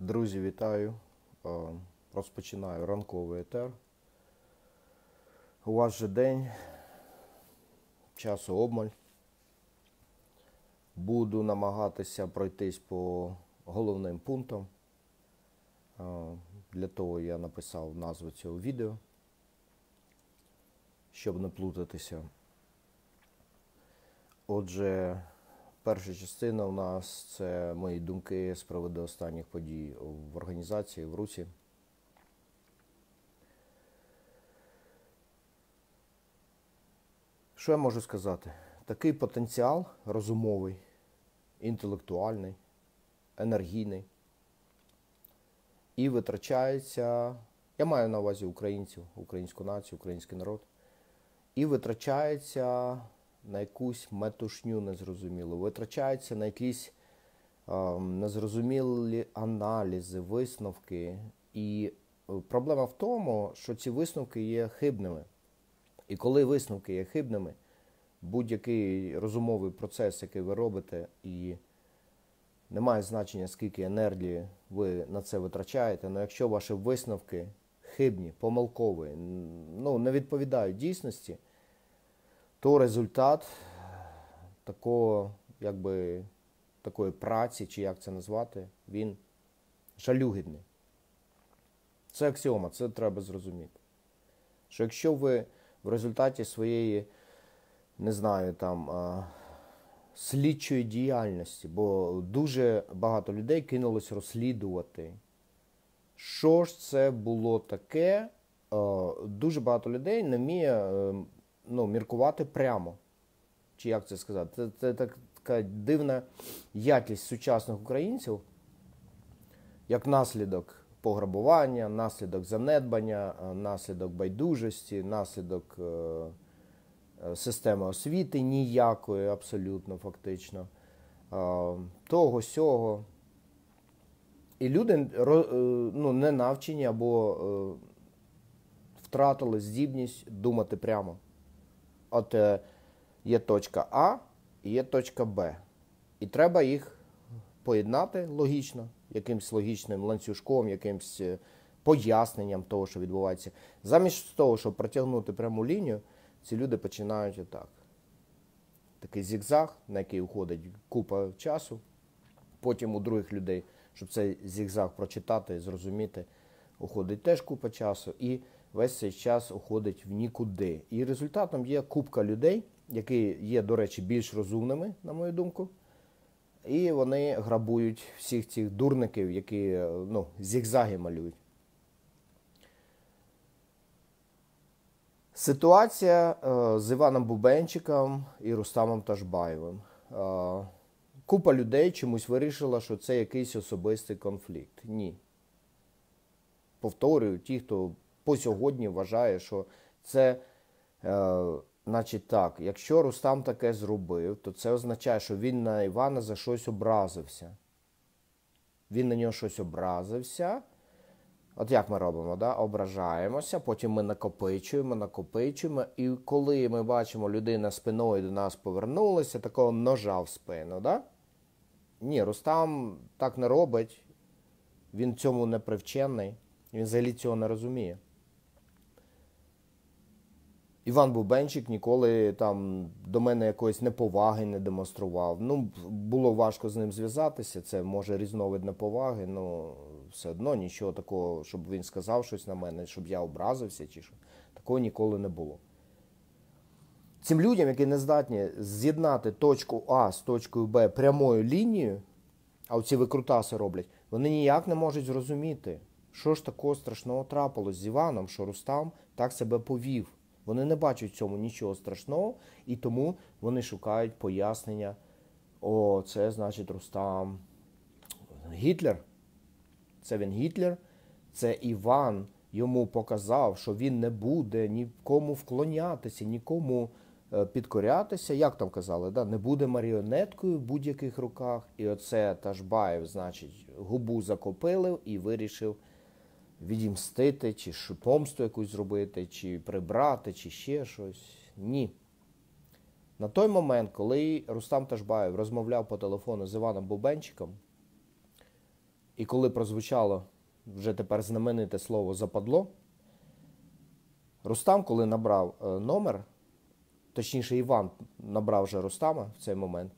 Друзі, вітаю. Е, Розпочинаю ранковий етер. У вас же день, часу обмаль. Буду намагатися пройтись по головним пунктам. Е, Для того я написав назву цього відео, щоб не плутатися. Отже, перша частина у нас це мої думки з приводу останніх подій в організації в Русі. Що я можу сказати? Такий потенціал розумовий, інтелектуальний, енергійний і витрачається, я маю на увазі українців, українську націю, український народ, і витрачається на якусь метушню незрозумілу, витрачається на якісь е, незрозумілі аналізи, висновки. І е, проблема в тому, що ці висновки є хибними. І коли висновки є хибними, будь-який розумовий процес, який ви робите, і немає значення, скільки енергії ви на це витрачаєте, але якщо ваші висновки хибні, помилкові, ну, не відповідають дійсності, то результат такого, якби, такої праці, чи як це назвати, він жалюгідний. Це аксіома, це треба зрозуміти. Що якщо ви в результаті своєї, не знаю, там слідчої діяльності, бо дуже багато людей кинулось розслідувати, що ж це було таке, дуже багато людей не вміє ну, міркувати прямо. Чи як це сказати? Це, це така дивна якість сучасних українців, як наслідок пограбування, наслідок занедбання, наслідок байдужості, наслідок е, системи освіти ніякої, абсолютно фактично, е, того сього. І люди е, ну, не навчені або е, втратили здібність думати прямо. От е, є точка А і є точка Б. І треба їх поєднати логічно, якимсь логічним ланцюжком, якимсь е, поясненням того, що відбувається. Замість того, щоб протягнути пряму лінію, ці люди починають отак. Такий зігзаг, на який уходить купа часу. Потім у других людей, щоб цей зігзаг прочитати і зрозуміти, уходить теж купа часу. І весь цей час уходить в нікуди. І результатом є купка людей, які є, до речі, більш розумними, на мою думку. І вони грабують всіх цих дурників, які ну, зігзаги малюють. Ситуація е, з Іваном Бубенчиком і Рустамом Ташбаєвим. Е, купа людей чомусь вирішила, що це якийсь особистий конфлікт. Ні. Повторюю, ті, хто по сьогодні вважає, що це, е, значить так, якщо Рустам таке зробив, то це означає, що він на Івана за щось образився. Він на нього щось образився. От як ми робимо? да? Ображаємося, потім ми накопичуємо, накопичуємо. І коли ми бачимо, людина спиною до нас повернулася, такого ножа в спину. Да? Ні, Рустам так не робить, він цьому не привчений, він взагалі цього не розуміє. Іван Бубенчик ніколи там до мене якоїсь неповаги не демонстрував. Ну, було важко з ним зв'язатися. Це може різновид неповаги, ну все одно нічого такого, щоб він сказав щось на мене, щоб я образився чи що. Такого ніколи не було. Цим людям, які не здатні з'єднати точку А з точкою Б прямою лінією, а оці викрутаси роблять, вони ніяк не можуть зрозуміти, що ж такого страшного трапилось з Іваном, що Рустам так себе повів. Вони не бачать в цьому нічого страшного, і тому вони шукають пояснення. О, це значить Рустам. Гітлер. Це він Гітлер, це Іван йому показав, що він не буде нікому вклонятися, нікому підкорятися. Як там казали, да? не буде маріонеткою в будь-яких руках. І оце Ташбаєв, значить, губу закопилив і вирішив відімстити, чи помсту якусь зробити, чи прибрати, чи ще щось. Ні. На той момент, коли Рустам Ташбаєв розмовляв по телефону з Іваном Бубенчиком, І коли прозвучало вже тепер знамените слово западло, Рустам, коли набрав е, номер, точніше, Іван набрав вже Рустама в цей момент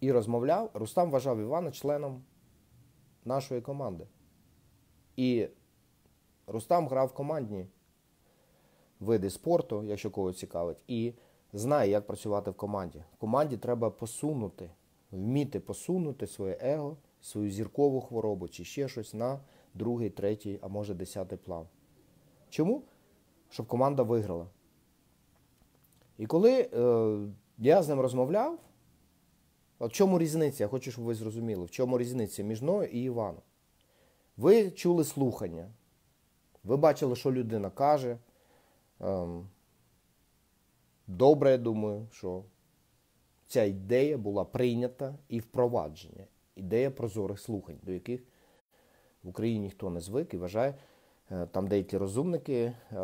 і розмовляв, Рустам вважав Івана членом нашої команди. І Рустам грав в командні види спорту, якщо когось цікавить, і знає, як працювати в команді. В команді треба посунути, вміти посунути своє его, свою зіркову хворобу чи ще щось на другий, третій, а може десятий план. Чому? Щоб команда виграла. І коли е, я з ним розмовляв, в чому різниця? Я хочу, щоб ви зрозуміли, в чому різниця між мною і Іваном. Ви чули слухання, ви бачили, що людина каже. Ем, добре, я думаю, що ця ідея була прийнята і впроваджена. Ідея прозорих слухань, до яких в Україні ніхто не звик і вважає, е, там деякі розумники е,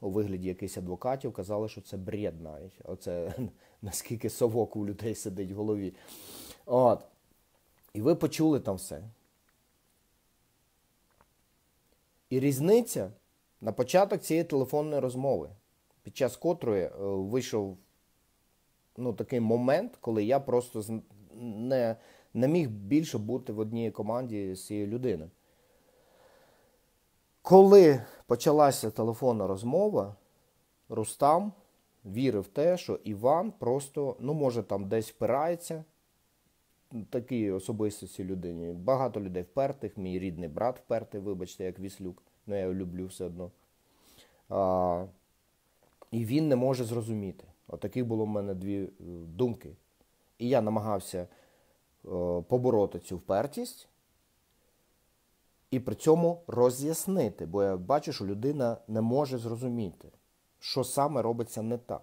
у вигляді якихось адвокатів казали, що це бред навіть. Оце наскільки совок у людей сидить в голові. От. І ви почули там все. І різниця на початок цієї телефонної розмови, під час котрої е, вийшов ну, такий момент, коли я просто не, не міг більше бути в одній команді з цією людиною. Коли почалася телефонна розмова, Рустам вірив в те, що Іван просто, ну, може, там десь впирається такій особистості людині. Багато людей впертих, мій рідний брат впертий, вибачте, як Віслюк. Ну, я його люблю все одно. А, І він не може зрозуміти. Отаких От було в мене дві е, думки. І я намагався е, побороти цю впертість і при цьому роз'яснити, бо я бачу, що людина не може зрозуміти, що саме робиться не так.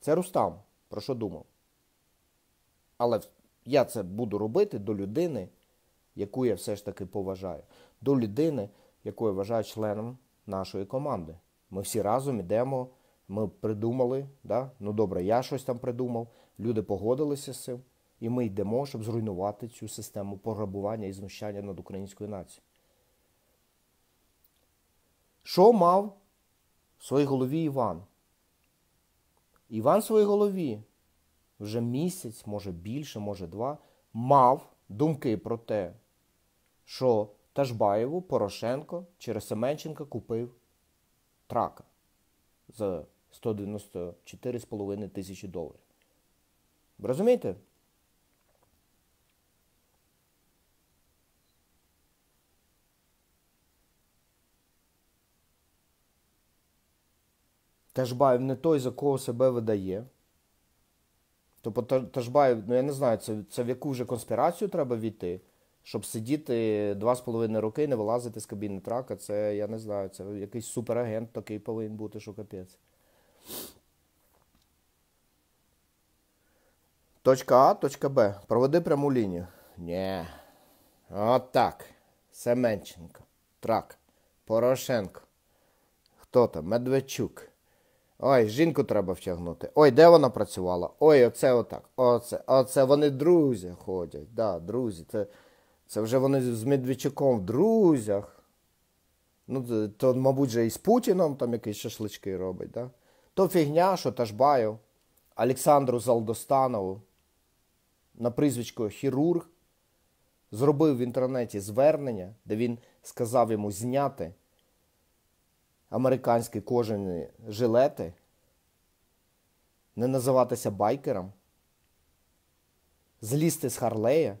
Це Рустам, про що думав. Але я це буду робити до людини, яку я все ж таки поважаю. До людини, яку я вважаю членом нашої команди. Ми всі разом йдемо, ми придумали, да? ну добре, я щось там придумав, люди погодилися з цим, і ми йдемо, щоб зруйнувати цю систему пограбування і знущання над українською нацією. Що мав в своїй голові Іван? Іван в своїй голові вже місяць, може більше, може два, мав думки про те, що Ташбаєву Порошенко через Семенченка купив трака за 194,5 тисячі доларів. Розумієте? Ташбаєв не той, за кого себе видає. Тобто Ташбаєв, ну я не знаю, це це в яку вже конспірацію треба війти, щоб сидіти два з половиною роки і не вилазити з кабіни трака. Це я не знаю, це якийсь суперагент такий повинен бути, що капець. Точка А, точка Б. Проведи пряму лінію. Ні. От так. Семенченко. Трак. Порошенко. Хто там? Медведчук. Ой, жінку треба втягнути. Ой, де вона працювала? Ой, оце отак. Оце, оце вони друзі ходять. Да, друзі. Це це вже вони з Медведчуком в друзях. Ну, То, мабуть, же і з Путіном там якісь шашлички робить. да? То фігня, що Ташбаєв, Олександру Залдостанову на прізвичко Хірург зробив в інтернеті звернення, де він сказав йому зняти американські кожані жилети, не називатися байкером, злізти з Харлея,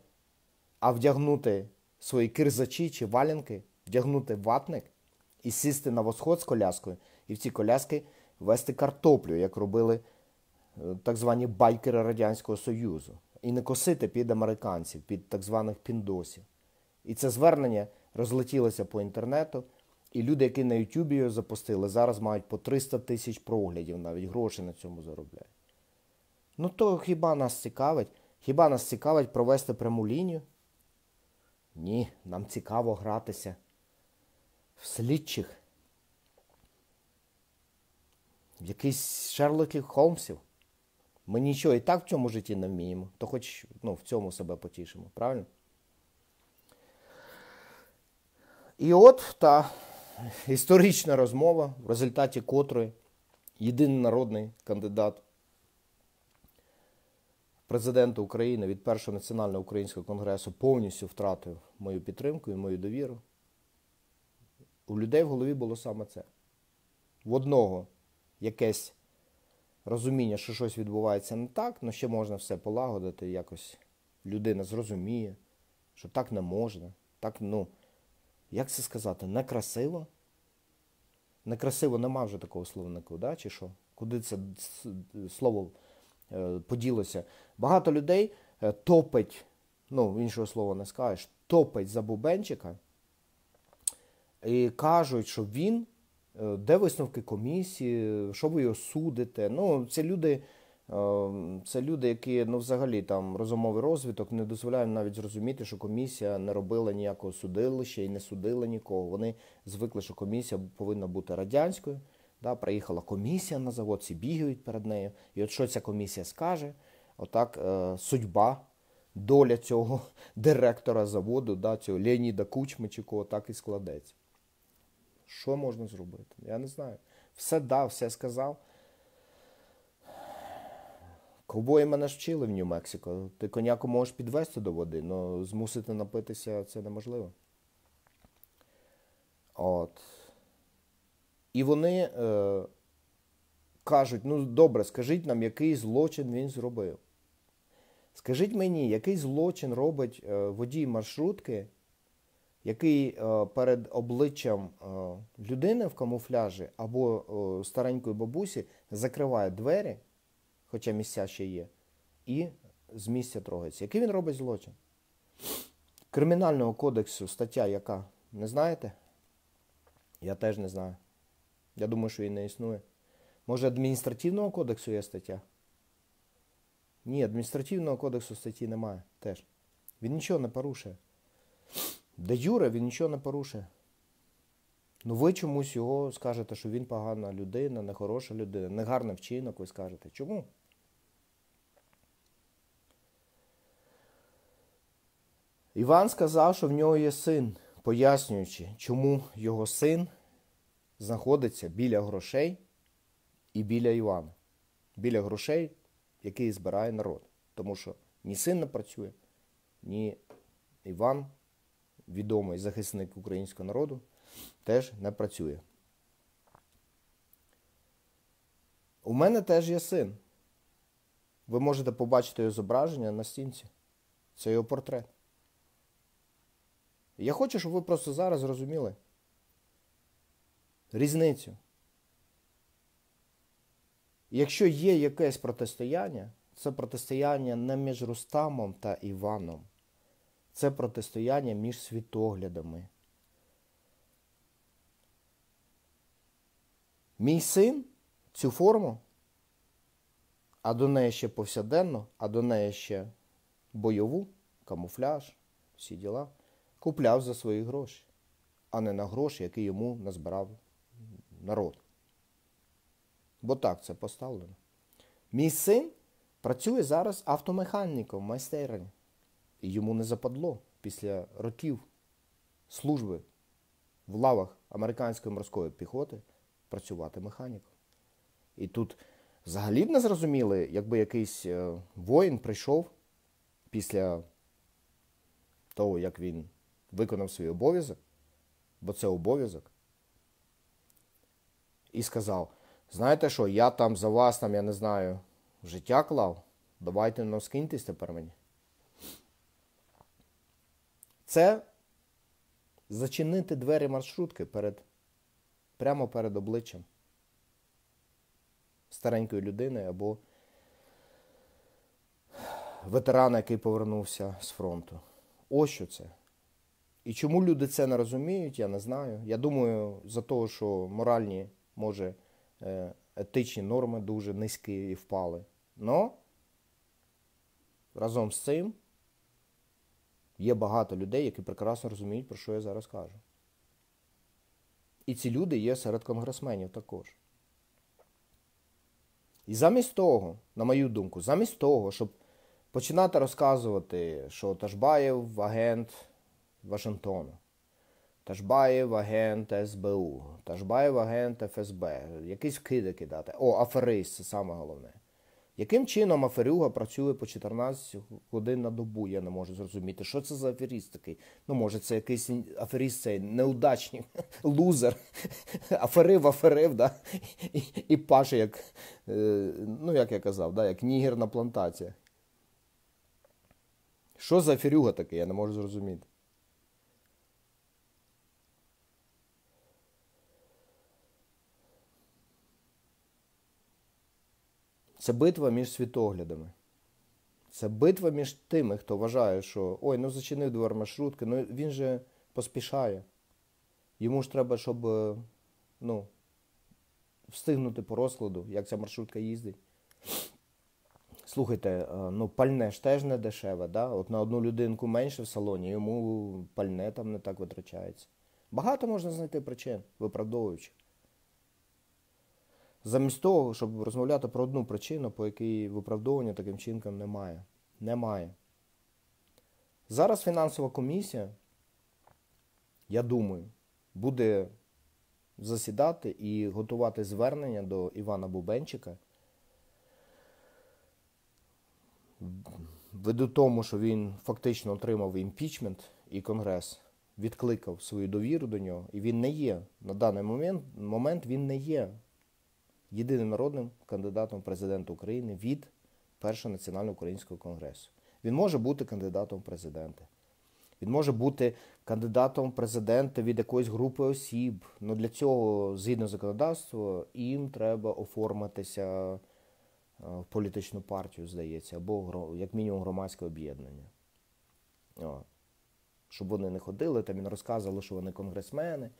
а вдягнути свої кирзачі чи валянки, вдягнути ватник і сісти на восход з коляскою, і в ці коляски вести картоплю, як робили е, так звані байкери Радянського Союзу. І не косити під американців, під так званих піндосів. І це звернення розлетілося по інтернету. І люди, які на Ютубі його запустили, зараз мають по 300 тисяч проглядів, навіть гроші на цьому заробляють. Ну то хіба нас цікавить? Хіба нас цікавить провести пряму лінію? Ні, нам цікаво гратися в слідчих, в якийсь Шерлоків Холмсів. Ми нічого і так в цьому житті не вміємо, то хоч ну, в цьому себе потішимо, правильно? І от та історична розмова, в результаті котрої єдиний народний кандидат президента України від першого національного українського конгресу повністю втратив мою підтримку і мою довіру. У людей в голові було саме це. В одного якесь розуміння, що щось відбувається не так, але ще можна все полагодити, якось людина зрозуміє, що так не можна. Так, ну, як це сказати, некрасиво? Некрасиво нема вже такого словнику, да? чи що? Куди це слово е, поділося? Багато людей е, топить, ну, іншого слова не скажеш, топить за Бубенчика і кажуть, що він, е, де висновки комісії, що ви його судите. Ну, це люди. Е, це люди, які ну, взагалі там розумовий розвиток не дозволяють навіть зрозуміти, що комісія не робила ніякого судилища і не судила нікого. Вони звикли, що комісія повинна бути радянською. Да, Приїхала комісія на завод, всі бігають перед нею. І от що ця комісія скаже, отак е, судьба, доля цього директора заводу, да, цього Леоніда Кучмичикова так і складеться. Що можна зробити? Я не знаю. Все дав, все сказав. Ковбої мене ж вчили в Нью-Мексико. Ти коняку можеш підвести до води, але змусити напитися це неможливо. От. І вони е, кажуть: ну добре, скажіть нам, який злочин він зробив. Скажіть мені, який злочин робить е, водій маршрутки, який е, перед обличчям е, людини в камуфляжі або старенької бабусі закриває двері хоча місця ще є, і з місця трогається. Який він робить злочин? Кримінального кодексу стаття яка? Не знаєте? Я теж не знаю. Я думаю, що і не існує. Може, адміністративного кодексу є стаття? Ні, адміністративного кодексу статті немає теж. Він нічого не порушує. Де Юре він нічого не порушує. Ну ви чомусь його скажете, що він погана людина, нехороша людина, негарний вчинок, ви скажете. Чому? Іван сказав, що в нього є син, пояснюючи, чому його син знаходиться біля грошей і біля Івана. Біля грошей, який збирає народ. Тому що ні син не працює, ні Іван, відомий захисник українського народу, теж не працює. У мене теж є син. Ви можете побачити його зображення на стінці. Це його портрет. Я хочу, щоб ви просто зараз зрозуміли різницю. Якщо є якесь протистояння, це протистояння не між Рустамом та Іваном. Це протистояння між світоглядами. Мій син цю форму, а до неї ще повсяденно, а до неї ще бойову, камуфляж, всі діла купляв за свої гроші, а не на гроші, які йому назбирав народ. Бо так це поставлено. Мій син працює зараз автомеханіком в майстерні. І йому не западло після років служби в лавах американської морської піхоти працювати механіком. І тут взагалі б не зрозуміли, якби якийсь е, воїн прийшов після того, як він виконав свій обов'язок, бо це обов'язок, і сказав: знаєте що, я там за вас, там, я не знаю, життя клав, давайте ну, скиньтесь тепер мені. Це зачинити двері маршрутки перед, прямо перед обличчям старенької людини або ветерана, який повернувся з фронту. Ось що це. І чому люди це не розуміють, я не знаю. Я думаю, за того, що моральні, може, е, етичні норми дуже низькі і впали. Но разом з цим є багато людей, які прекрасно розуміють, про що я зараз кажу. І ці люди є серед конгресменів також. І замість того, на мою думку, замість того, щоб починати розказувати, що Ташбаєв агент Вашингтона, Ташбаєв агент СБУ, Ташбаєв агент ФСБ, якісь вкиди кидати. О, аферист, це саме головне. Яким чином аферюга працює по 14 годин на добу, я не можу зрозуміти. Що це за аферіст такий? Ну, може, це якийсь аферіст цей неудачник, лузер, аферив, аферив, да? і, і паше, як, е, ну, як я казав, да? як нігер на плантаціях. Що за аферюга такий, я не можу зрозуміти. Це битва між світоглядами. Це битва між тими, хто вважає, що ой, ну зачинив двор маршрутки, ну він же поспішає. Йому ж треба, щоб ну, встигнути по розкладу, як ця маршрутка їздить. Слухайте, е, ну пальне ж теж не дешеве, да? От на одну людинку менше в салоні, йому пальне там не так витрачається. Багато можна знайти причин, виправдовуючи. Замість того, щоб розмовляти про одну причину, по якій виправдовування таким чинком немає. Немає. Зараз фінансова комісія, я думаю, буде засідати і готувати звернення до Івана Бубенчика. Ввиду тому, що він фактично отримав імпічмент і Конгрес відкликав свою довіру до нього, і він не є на даний момент, момент він не є єдиним народним кандидатом президента України від Першого національного українського конгресу. Він може бути кандидатом в президенти. Він може бути кандидатом президента від якоїсь групи осіб. Ну для цього, згідно законодавства, їм треба оформитися е, в політичну партію, здається, або як мінімум громадське об'єднання. Щоб вони не ходили там і не розказували, що вони конгресмени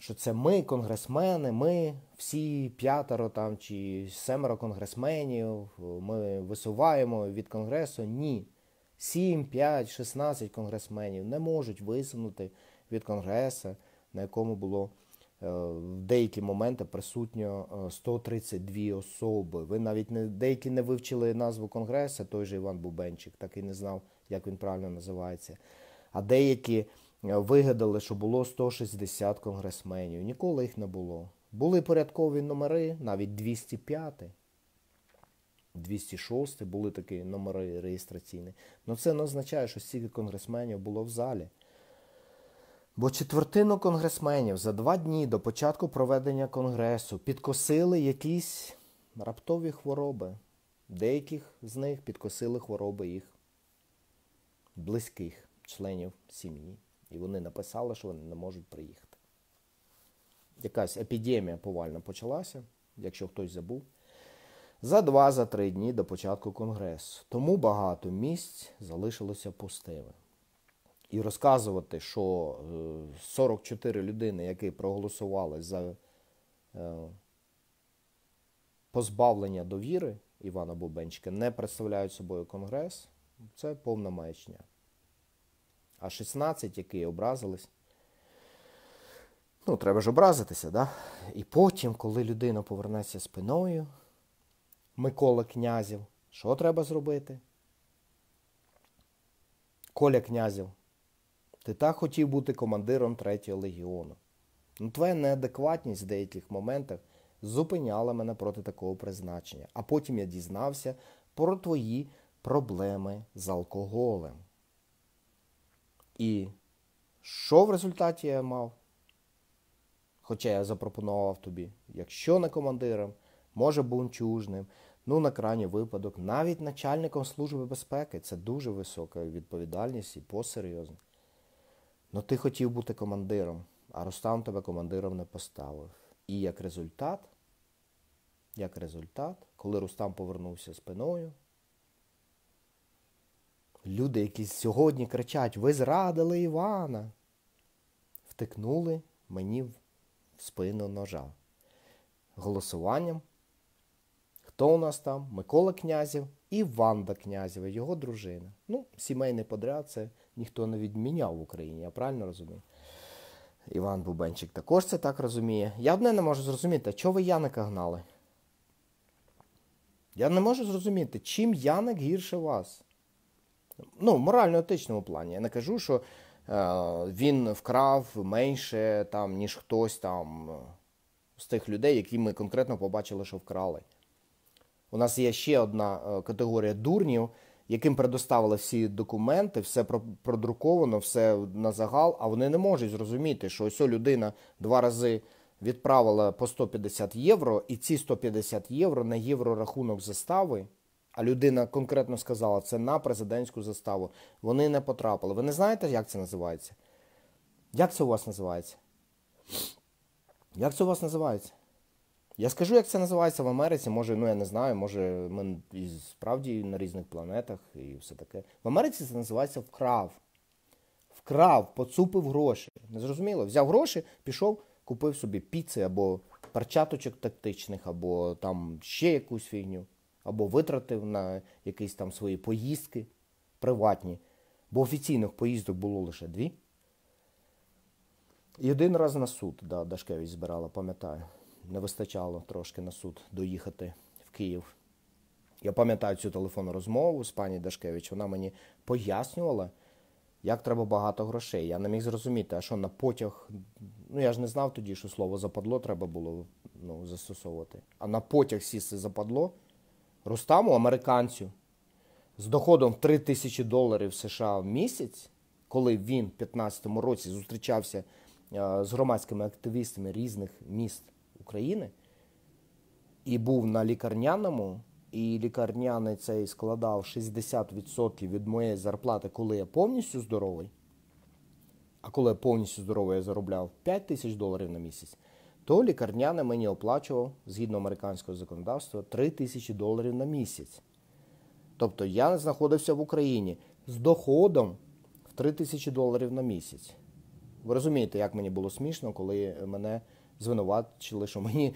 що це ми, конгресмени, ми всі п'ятеро там чи семеро конгресменів, ми висуваємо від Конгресу. Ні. Сім, п'ять, шістнадцять конгресменів не можуть висунути від Конгресу, на якому було е, в деякі моменти присутньо 132 е, особи. Ви навіть не деякі не вивчили назву Конгресу, той же Іван Бубенчик, так і не знав, як він правильно називається. А деякі вигадали, що було 160 конгресменів. Ніколи їх не було. Були порядкові номери, навіть 205, 206 були такі номери реєстраційні. Але це не означає, що стільки конгресменів було в залі. Бо четвертину конгресменів за два дні до початку проведення конгресу підкосили якісь раптові хвороби. Деяких з них підкосили хвороби їх близьких членів сім'ї. І вони написали, що вони не можуть приїхати. Якась епідемія повально почалася, якщо хтось забув, за два-три дні до початку конгресу. Тому багато місць залишилося пустими. І розказувати, що 44 е, людини, які проголосували за е, позбавлення довіри Івана Бубенчика, не представляють собою конгрес, це повна маячня а 16, які образились. Ну, треба ж образитися, да? І потім, коли людина повернеться спиною, Микола князів, що треба зробити? Коля князів, ти так хотів бути командиром Третього легіону. Ну, Твоя неадекватність в деяких моментах зупиняла мене проти такого призначення. А потім я дізнався про твої проблеми з алкоголем. І що в результаті я мав? Хоча я запропонував тобі, якщо не командиром, може бунчужним, ну на крайній випадок, навіть начальником Служби безпеки це дуже висока відповідальність і посерйозно. Ну ти хотів бути командиром, а Рустам тебе командиром не поставив. І як результат, як результат, коли Рустам повернувся спиною, Люди, які сьогодні кричать, ви зрадили Івана, втикнули мені в спину ножа. Голосуванням. Хто у нас там? Микола Князів і Ванда Князєва, його дружина. Ну, сімейний подряд це ніхто не відміняв в Україні, я правильно розумію? Іван Бубенчик також це так розуміє. Я одне не можу зрозуміти, чого ви Яника гнали? Я не можу зрозуміти, чим Яник гірше вас. Ну, морально-етичному плані. Я не кажу, що він вкрав менше, там, ніж хтось там з тих людей, які ми конкретно побачили, що вкрали. У нас є ще одна е, категорія дурнів, яким предоставили всі документи, все продруковано, все на загал, а вони не можуть зрозуміти, що ось людина два рази відправила по 150 євро, і ці 150 євро на єврорахунок застави. А людина конкретно сказала, це на президентську заставу. Вони не потрапили. Ви не знаєте, як це називається? Як це у вас називається? Як це у вас називається? Я скажу, як це називається в Америці. Може, ну я не знаю, може ми і справді на різних планетах і все таке. В Америці це називається вкрав. Вкрав, поцупив гроші. Не зрозуміло? Взяв гроші, пішов, купив собі піци або перчаточок тактичних, або там ще якусь фігню, або витратив на якісь там свої поїздки приватні. Бо офіційних поїздок було лише дві. І один раз на суд, да, Дашкевич збирала, пам'ятаю. Не вистачало трошки на суд доїхати в Київ. Я пам'ятаю цю телефонну розмову з пані Дашкевич. Вона мені пояснювала, як треба багато грошей. Я не міг зрозуміти, а що на потяг. Ну я ж не знав тоді, що слово западло треба було ну, застосовувати. А на потяг сісти западло Рустаму, американцю, з доходом в 3 тисячі доларів США в місяць, коли він в 2015 році зустрічався. Е, з громадськими активістами різних міст України і був на лікарняному, і лікарняний цей складав 60% від моєї зарплати, коли я повністю здоровий. А коли я повністю здоровий, я заробляв 5 тисяч доларів на місяць, то лікарняне мені оплачував згідно американського законодавства 3 тисячі доларів на місяць. Тобто я знаходився в Україні з доходом в 3 тисячі доларів на місяць. Ви розумієте, як мені було смішно, коли мене звинувачили, що мені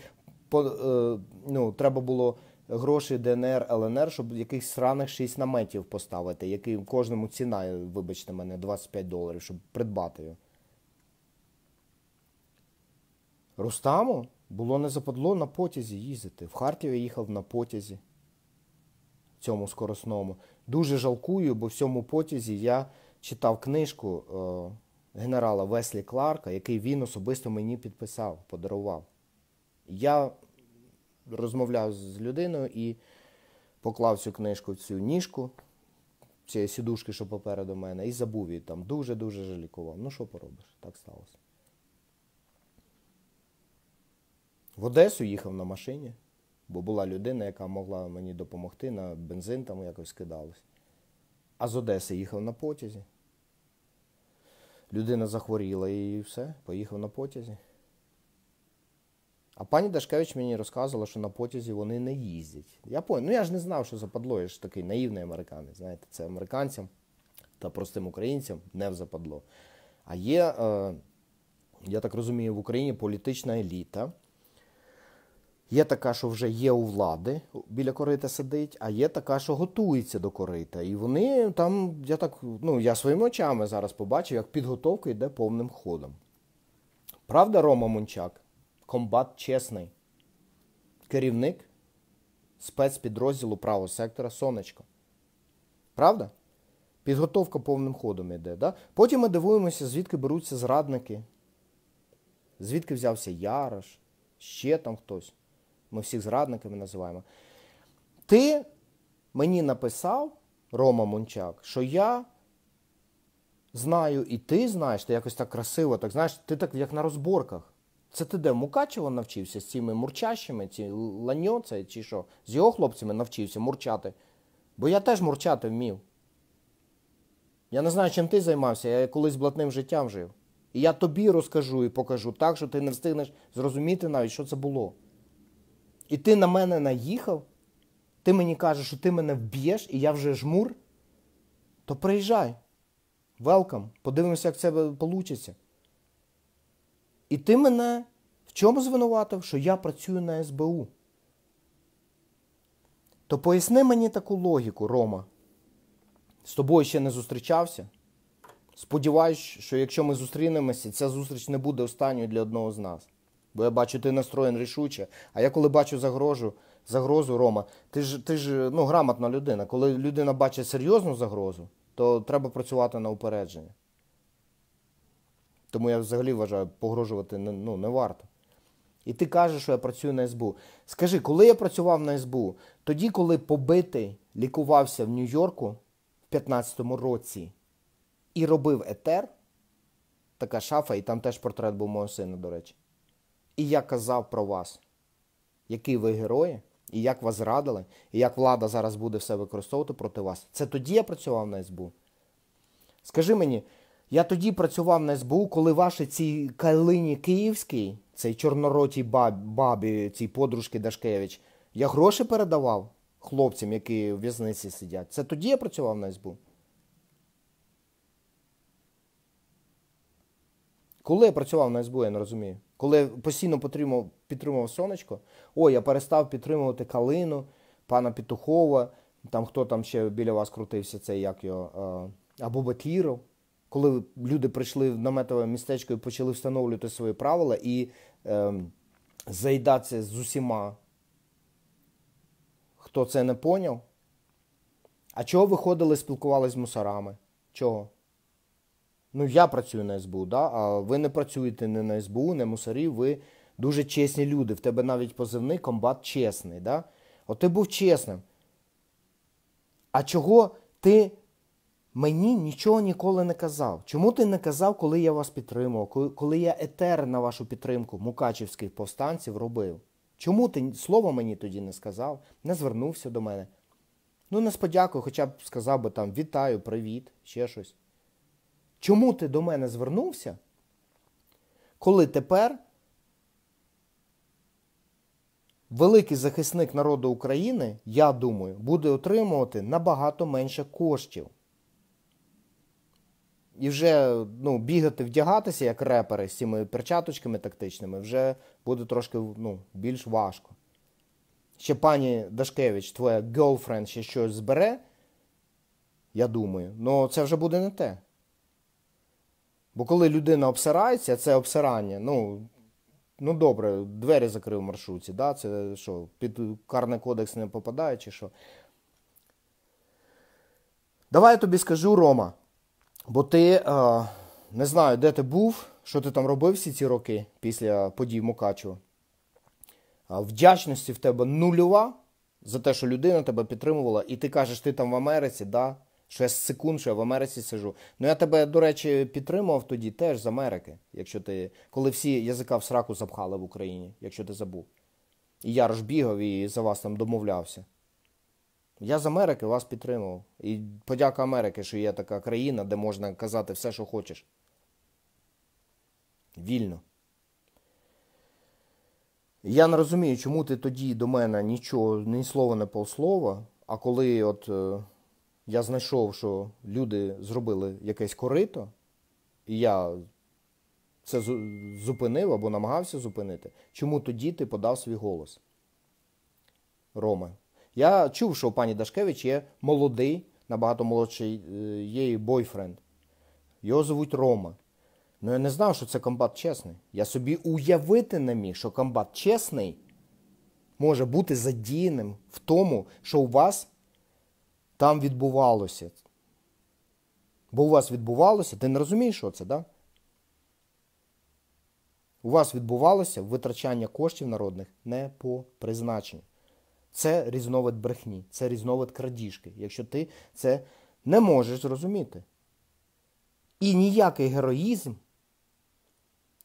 е, ну, треба було гроші ДНР, ЛНР, щоб якихось сраних 6 наметів поставити, який кожному ціна, вибачте мене, 25 доларів, щоб придбати його. Рустаму було не западло на потязі їздити. В Харків я їхав на потязі, цьому скоросному. Дуже жалкую, бо в цьому потязі я читав книжку. Е, генерала Веслі Кларка, який він особисто мені підписав, подарував. Я розмовляв з людиною і поклав цю книжку в цю ніжку, цієї сідушки, що попереду мене, і забув її там. Дуже-дуже жалікував. Ну, що поробиш? Так сталося. В Одесу їхав на машині, бо була людина, яка могла мені допомогти, на бензин там якось скидалось. А з Одеси їхав на потязі людина захворіла і все, поїхав на потязі. А пані Дашкевич мені розказувала, що на потязі вони не їздять. Я понял. Ну я ж не знав, що западло, я ж такий наївний американець. Знаєте, це американцям та простим українцям не взападло. А є, е, я так розумію, в Україні політична еліта. Є така, що вже є у влади, біля корита сидить, а є така, що готується до корита. І вони там, я так, ну, я своїми очами зараз побачив, як підготовка йде повним ходом. Правда, Рома Мончак? Комбат чесний, керівник спецпідрозділу правого сектора Сонечко. Правда? Підготовка повним ходом йде. Да? Потім ми дивуємося, звідки беруться зрадники, звідки взявся Ярош, ще там хтось ми всіх зрадниками називаємо. Ти мені написав, Рома Мончак, що я знаю, і ти знаєш, ти якось так красиво, так знаєш, ти так як на розборках. Це ти де Мукачево навчився з цими мурчащими, ці ланьо це, чи що, з його хлопцями навчився мурчати. Бо я теж мурчати вмів. Я не знаю, чим ти займався, я колись блатним життям жив. І я тобі розкажу і покажу так, що ти не встигнеш зрозуміти навіть, що це було і ти на мене наїхав, ти мені кажеш, що ти мене вб'єш, і я вже жмур, то приїжджай. Велкам, подивимося, як це вийде. І ти мене в чому звинуватив, що я працюю на СБУ? То поясни мені таку логіку, Рома. З тобою ще не зустрічався. Сподіваюсь, що якщо ми зустрінемося, ця зустріч не буде останньою для одного з нас. Бо я бачу, ти настроєн рішуче. А я коли бачу загрожу, загрозу, Рома, ти ж ти ж ну, грамотна людина. Коли людина бачить серйозну загрозу, то треба працювати на упередження. Тому я взагалі вважаю, погрожувати не, ну, не варто. І ти кажеш, що я працюю на СБУ. Скажи, коли я працював на СБУ, тоді, коли побитий лікувався в Нью-Йорку в 15-му році і робив етер, така шафа, і там теж портрет був мого сина, до речі. І я казав про вас, які ви герої, і як вас зрадили, і як влада зараз буде все використовувати проти вас. Це тоді я працював на СБУ. Скажи мені, я тоді працював на СБУ, коли ваші ці Калині Київській, цей чорноротій баб, бабі, цій подружки Дашкевич, я гроші передавав хлопцям, які в в'язниці сидять. Це тоді я працював на СБУ. Коли я працював на СБУ, я не розумію. Коли постійно підтримував, підтримував сонечко, ой, я перестав підтримувати Калину, пана Петухова, там хто там ще біля вас крутився, це як його, або Батліров. Коли люди прийшли в наметове містечко і почали встановлювати свої правила і е, заїдатися з усіма, хто це не поняв. А чого ви ходили, спілкувалися з мусорами? Чого? Ну, я працюю на СБУ, да? а ви не працюєте не на СБУ, не мусорів, ви дуже чесні люди. В тебе навіть позивний комбат чесний. Да? От ти був чесним. А чого ти мені нічого ніколи не казав? Чому ти не казав, коли я вас підтримував, коли я етер на вашу підтримку мукачівських повстанців робив? Чому ти слово мені тоді не сказав, не звернувся до мене? Ну, не сподякую, хоча б сказав би там вітаю, привіт, ще щось. Чому ти до мене звернувся, коли тепер великий захисник народу України, я думаю, буде отримувати набагато менше коштів? І вже ну, бігати, вдягатися, як репери з цими перчаточками тактичними, вже буде трошки ну, більш важко. Ще пані Дашкевич, твоя girlfriend ще щось збере, я думаю, але це вже буде не те. Бо коли людина обсирається, це обсирання. Ну, ну добре, двері закрив в маршрутці, да? це що, під карний кодекс не попадає чи що. Давай я тобі скажу, Рома. Бо ти е, не знаю, де ти був, що ти там робив всі ці роки після подій в Мукачево. Вдячності в тебе нульова за те, що людина тебе підтримувала, і ти кажеш, ти там в Америці, да? Що я з секунд, що я в Америці сижу. Ну я тебе, до речі, підтримував тоді теж з Америки, якщо ти, коли всі язика в сраку запхали в Україні, якщо ти забув. І я бігав і за вас там домовлявся. Я з Америки вас підтримував. І подяка Америки, що є така країна, де можна казати все, що хочеш. Вільно. Я не розумію, чому ти тоді до мене нічого, ні слова, не полслова, а коли от е, я знайшов, що люди зробили якесь корито, і я це зупинив або намагався зупинити, чому тоді ти подав свій голос? Рома. Я чув, що у пані Дашкевич є молодий, набагато молодший е, її бойфренд. Його звуть Рома. Ну я не знав, що це комбат чесний. Я собі уявити не міг, що комбат чесний може бути задіяним в тому, що у вас там відбувалося. Бо у вас відбувалося, ти не розумієш, що це, да? У вас відбувалося витрачання коштів народних не по призначенню. Це різновид брехні, це різновид крадіжки, якщо ти це не можеш зрозуміти. І ніякий героїзм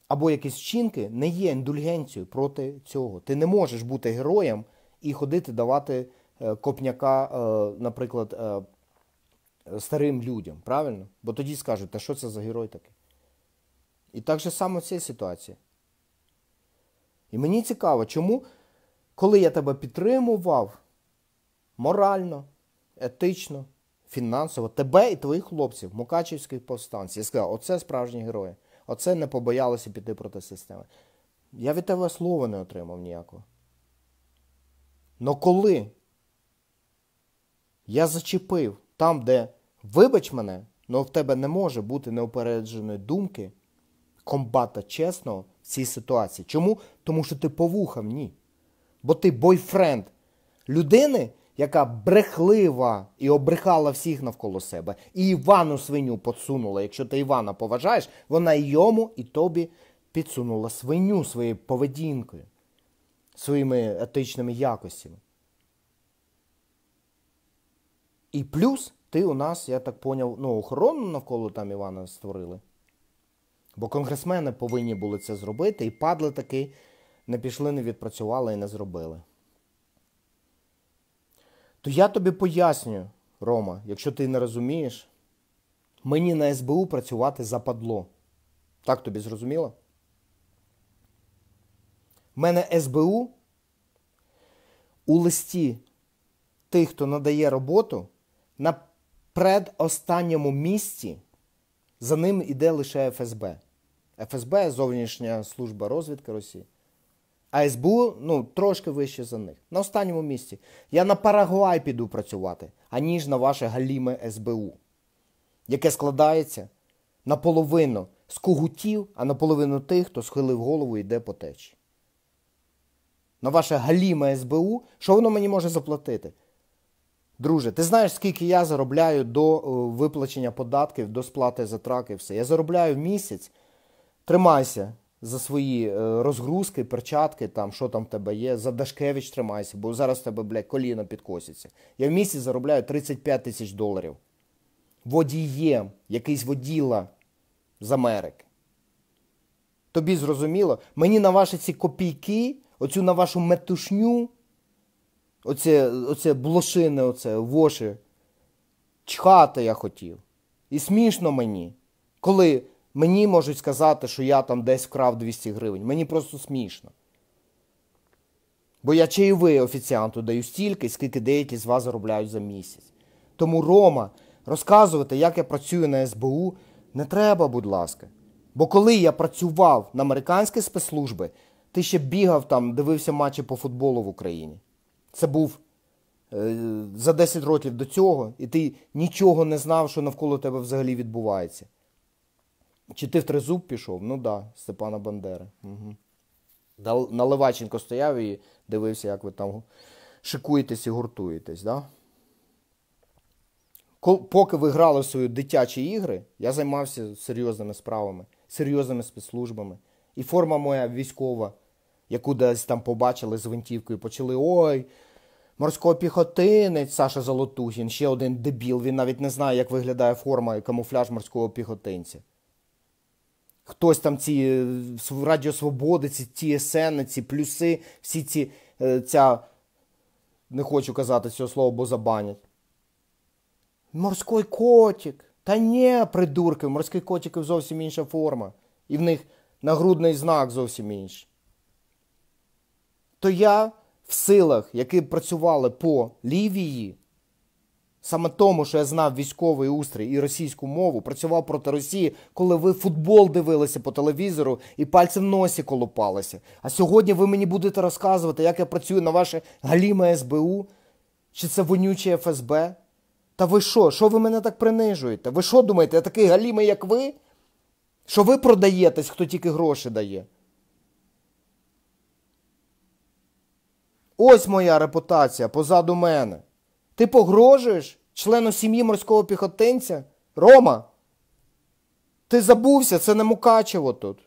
або якісь вчинки не є індульгенцією проти цього. Ти не можеш бути героєм і ходити давати копняка, е, наприклад, е, старим людям. Правильно? Бо тоді скажуть, та що це за герой такий? І так же само в цій ситуації. І мені цікаво, чому коли я тебе підтримував морально, етично, фінансово, тебе і твоїх хлопців, Мукачівських повстанців, я сказав, оце справжні герої. Оце не побоялося піти проти системи. Я від тебе слова не отримав ніякого. Но коли я зачепив там, де, вибач мене, але в тебе не може бути неопередженої думки комбата чесного в цій ситуації. Чому? Тому що ти повухав ні. Бо ти бойфренд людини, яка брехлива і обрехала всіх навколо себе, і Івану свиню подсунула. Якщо ти Івана поважаєш, вона і йому, і тобі підсунула свиню своєю поведінкою, своїми етичними якостями. І плюс ти у нас, я так поняв, ну, охорону навколо там Івана створили. Бо конгресмени повинні були це зробити, і падли таки не пішли, не відпрацювали і не зробили. То я тобі пояснюю, Рома, якщо ти не розумієш, мені на СБУ працювати западло. Так тобі зрозуміло? У мене СБУ у листі тих, хто надає роботу, на предостанньому місці за ним іде лише ФСБ. ФСБ зовнішня служба розвідки Росії. А СБУ ну, трошки вище за них. На останньому місці. Я на Парагвай піду працювати, аніж на ваше галіме СБУ, яке складається наполовину з когутів, а наполовину тих, хто схилив голову і йде по течі. На ваше галіме СБУ, що воно мені може заплатити? Друже, ти знаєш, скільки я заробляю до виплачення податків, до сплати за траки і все. Я заробляю в місяць, тримайся за свої е, розгрузки, перчатки, там, що там в тебе є, за Дашкевич тримайся, бо зараз в тебе, блядь, коліна підкоситься. Я в місяць заробляю 35 тисяч доларів. Водієм, якийсь воділа з Америки. Тобі зрозуміло? Мені на ваші ці копійки, оцю на вашу метушню, оце оце блошине, оце воші, чхати я хотів. І смішно мені, коли Мені можуть сказати, що я там десь вкрав 200 гривень. Мені просто смішно. Бо я чайовий офіціанту даю стільки, скільки деякі з вас заробляють за місяць. Тому, Рома, розказувати, як я працюю на СБУ, не треба, будь ласка. Бо коли я працював на американські спецслужби, ти ще бігав там, дивився матчі по футболу в Україні. Це був е, за 10 років до цього, і ти нічого не знав, що навколо тебе взагалі відбувається. Чи ти в тризуб пішов? Ну так, да, Степана Бандери. Угу. На Леваченко стояв і дивився, як ви там шикуєтесь і гуртуєтесь. Да? Поки ви грали в свої дитячі ігри, я займався серйозними справами, серйозними спецслужбами. І форма моя військова, яку десь там побачили з винтівкою, почали ой, морського піхотинець Саша Золотухін, ще один дебіл. Він навіть не знає, як виглядає форма і камуфляж морського піхотинця хтось там ці е, Радіо Свободи, ці ТСН, ці плюси, всі ці е, ця, не хочу казати цього слова, бо забанять. Морський котик. Та ні, придурки, морських котиків зовсім інша форма. І в них нагрудний знак зовсім інший. То я в силах, які працювали по Лівії, Саме тому, що я знав військовий устрій і російську мову, працював проти Росії, коли ви футбол дивилися по телевізору і пальцем в носі колупалися. А сьогодні ви мені будете розказувати, як я працюю на ваше галіме СБУ, чи це вонюче ФСБ. Та ви що? Що ви мене так принижуєте? Ви що думаєте, я такий галімий, як ви? Що ви продаєтесь, хто тільки гроші дає? Ось моя репутація позаду мене. Ти погрожуєш члену сім'ї морського піхотинця? Рома? Ти забувся, це не Мукачево тут.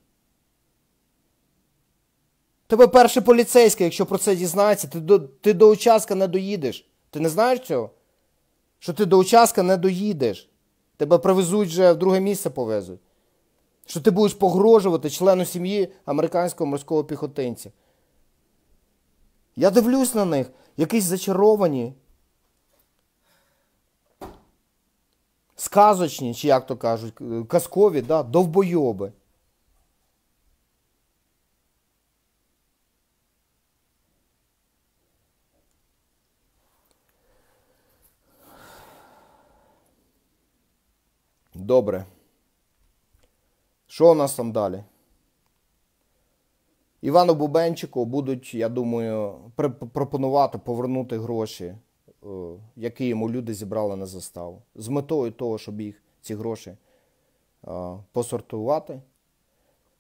Тебе перший поліцейський, якщо про це дізнається, ти до ти до участка не доїдеш. Ти не знаєш цього? Що ти до участка не доїдеш. Тебе привезуть вже в друге місце повезуть. Що ти будеш погрожувати члену сім'ї американського морського піхотинця. Я дивлюсь на них, якісь зачаровані, сказочні, чи як то кажуть, казкові, да, довбойоби. Добре. Що у нас там далі? Івану Бубенчику будуть, я думаю, пропонувати повернути гроші Е, які йому люди зібрали на заставу, з метою того, щоб їх ці гроші е, посортувати,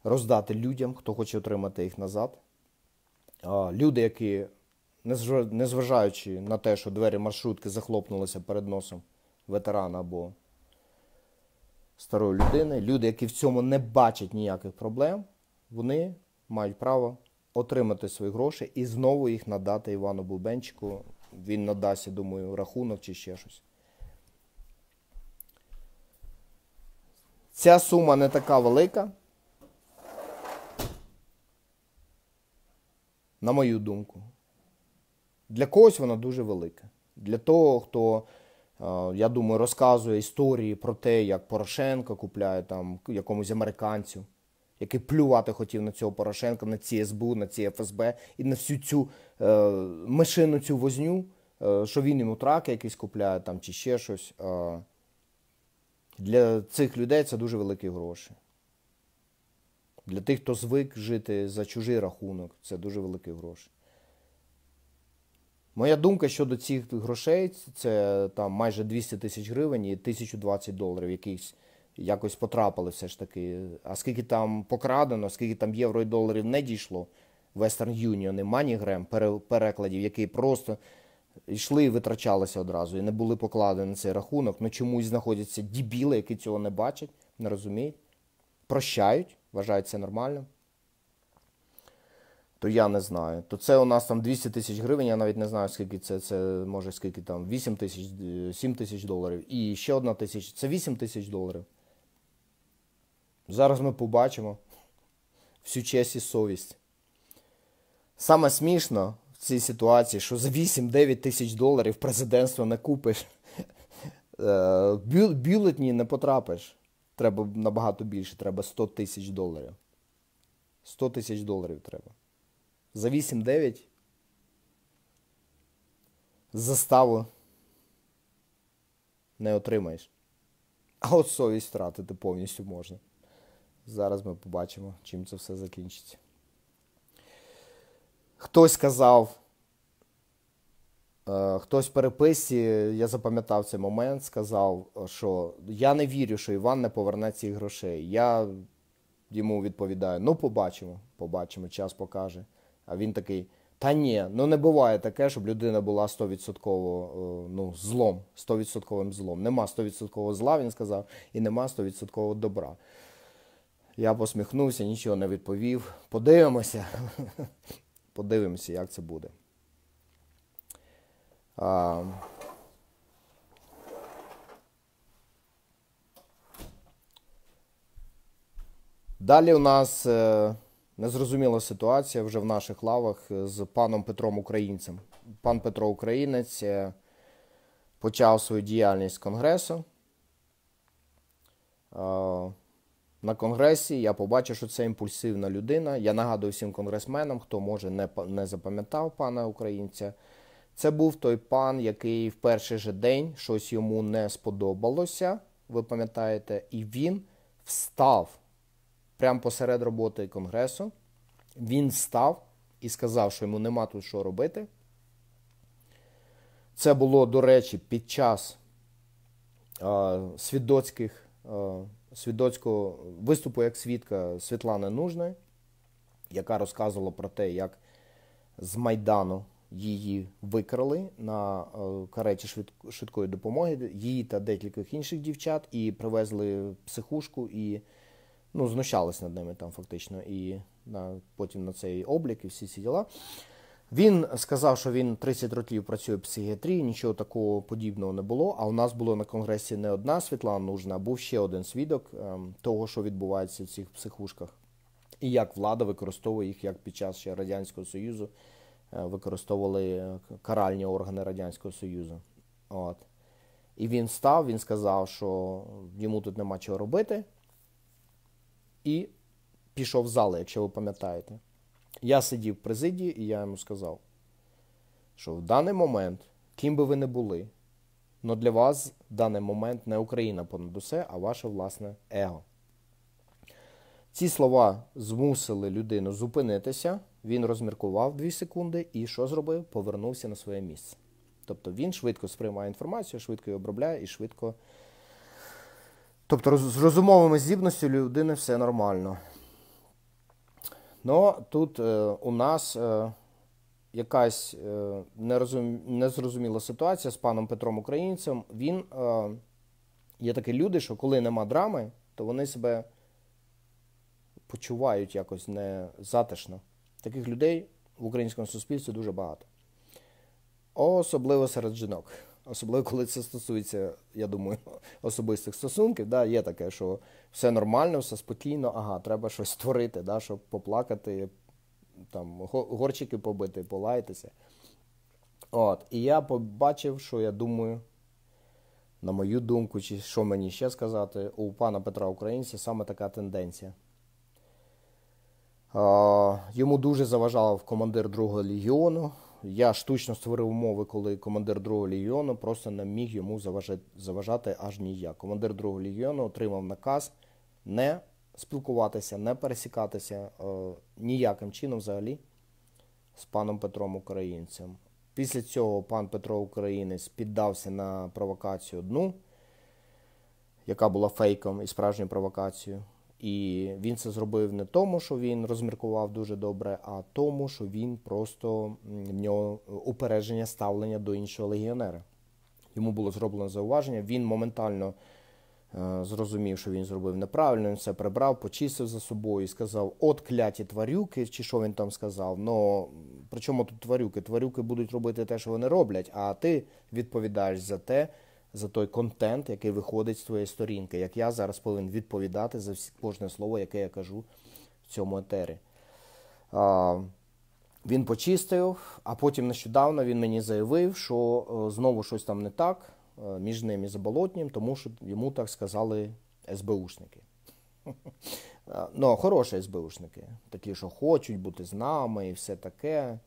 роздати людям, хто хоче отримати їх назад. Люди, які незважаючи на те, що двері маршрутки захлопнулися перед носом ветерана або старої людини, люди, які в цьому не бачать ніяких проблем, вони мають право отримати свої гроші і знову їх надати Івану Бубенчику. Він надасть, я думаю, рахунок чи ще щось. Ця сума не така велика. На мою думку. Для когось вона дуже велика. Для того, хто, я думаю, розказує історії про те, як Порошенко купляє там якомусь американцю, який плювати хотів на цього Порошенка, на ці СБУ, на ці ФСБ і на всю цю е, мишину цю возню, е, що він йому траки якісь купляє там чи ще щось. Е, для цих людей це дуже великі гроші. Для тих, хто звик жити за чужий рахунок, це дуже великі гроші. Моя думка щодо цих грошей це там майже 200 тисяч гривень і 1020 доларів, якісь якось потрапили все ж таки. А скільки там покрадено, скільки там євро і доларів не дійшло, Western Union і MoneyGram перекладів, які просто йшли і витрачалися одразу і не були покладені на цей рахунок. Ну чомусь знаходяться дібіли, які цього не бачать, не розуміють, прощають, вважають це нормально. То я не знаю. То це у нас там 200 тисяч гривень, я навіть не знаю, скільки це, це може скільки там 8 тисяч, 7 тисяч доларів. І ще одна тисяча, це 8 тисяч доларів. Зараз ми побачимо всю честь і совість. Саме смішно, в цій ситуації, що за 8-9 тисяч доларів президентство не купиш, е, бюлетні не потрапиш. Треба набагато більше, треба 100 тисяч доларів. 100 тисяч доларів треба. За 8-9 заставу не отримаєш. А от совість втратити повністю можна. Зараз ми побачимо, чим це все закінчиться. Хтось сказав, е, хтось в переписці, я запам'ятав цей момент, сказав, що я не вірю, що Іван не поверне цих грошей. Я йому відповідаю: ну, побачимо, побачимо, час покаже. А він такий. Та ні, ну не буває таке, щоб людина була 100% е, ну, злом, 100% злом. Нема 100% зла, він сказав, і нема 100% добра. Я посміхнувся, нічого не відповів. Подивимося. Подивимося, як це буде. А... Далі у нас е, незрозуміла ситуація вже в наших лавах з паном Петром Українцем. Пан Петро Українець е, почав свою діяльність Конгресу. На конгресі я побачив, що це імпульсивна людина. Я нагадую всім конгресменам, хто може не не запам'ятав пана українця. Це був той пан, який в перший же день щось йому не сподобалося, ви пам'ятаєте, і він встав прямо посеред роботи конгресу. Він встав і сказав, що йому нема тут що робити. Це було, до речі, під час е, свідоцьких. Е, свідоцького виступу як свідка Світлани Нужної, яка розказувала про те, як з Майдану її викрали на е, кареті швидкої допомоги, її та декількох інших дівчат, і привезли психушку і ну, знущались над ними там фактично. І на, потім на цей облік і всі ці діла. Він сказав, що він 30 років працює в психіатрії, нічого такого подібного не було. А у нас було на конгресі не одна Світлана Нужна, а був ще один свідок ем, того, що відбувається в цих психушках, і як влада використовує їх, як під час ще Радянського Союзу е, використовували каральні органи Радянського Союзу. От. І він став, він сказав, що йому тут нема чого робити, і пішов в зали, якщо ви пам'ятаєте. Я сидів в президії і я йому сказав, що в даний момент, ким би ви не були, але для вас в даний момент не Україна понад усе, а ваше власне его. Ці слова змусили людину зупинитися, він розміркував 2 секунди і що зробив? Повернувся на своє місце. Тобто він швидко сприймає інформацію, швидко її обробляє і швидко. Тобто, з розумовими здібності людини все нормально. Ну, тут е, у нас е, якась е, незрозуміла ситуація з паном Петром Українцем. Він є такі люди, що коли нема драми, то вони себе почувають якось не затишно. Таких людей в українському суспільстві дуже багато. Особливо серед жінок. Особливо, коли це стосується, я думаю, особистих стосунків. Да, Є таке, що все нормально, все спокійно, ага, треба щось створити, да, щоб поплакати, там, горчики побити, полаятися. От. І я побачив, що я думаю, на мою думку, чи що мені ще сказати, у пана Петра Українця саме така тенденція. Йому дуже заважав командир другого легіону. Я штучно створив умови, коли командир другого легіону просто не міг йому заважати заважати аж ніяк. Командир другого легіону отримав наказ не спілкуватися, не пересікатися е, ніяким чином взагалі з паном Петром Українцем. Після цього пан Петро Українець піддався на провокацію одну, яка була фейком і справжньою провокацією. І він це зробив не тому, що він розміркував дуже добре, а тому, що він просто в нього упередження ставлення до іншого легіонера. Йому було зроблено зауваження. Він моментально е, зрозумів, що він зробив неправильно. Він все прибрав, почистив за собою і сказав: От кляті тварюки, чи що він там сказав. Ну причому тут тварюки? Тварюки будуть робити те, що вони роблять, а ти відповідаєш за те за той контент, який виходить з твоєї сторінки, як я зараз повинен відповідати за кожне слово, яке я кажу в цьому етері. Він почистив, а потім нещодавно він мені заявив, що знову щось там не так між ним і Заболотнім, тому що йому так сказали СБУшники. Ну, хороші СБУшники, такі, що хочуть бути з нами і все таке.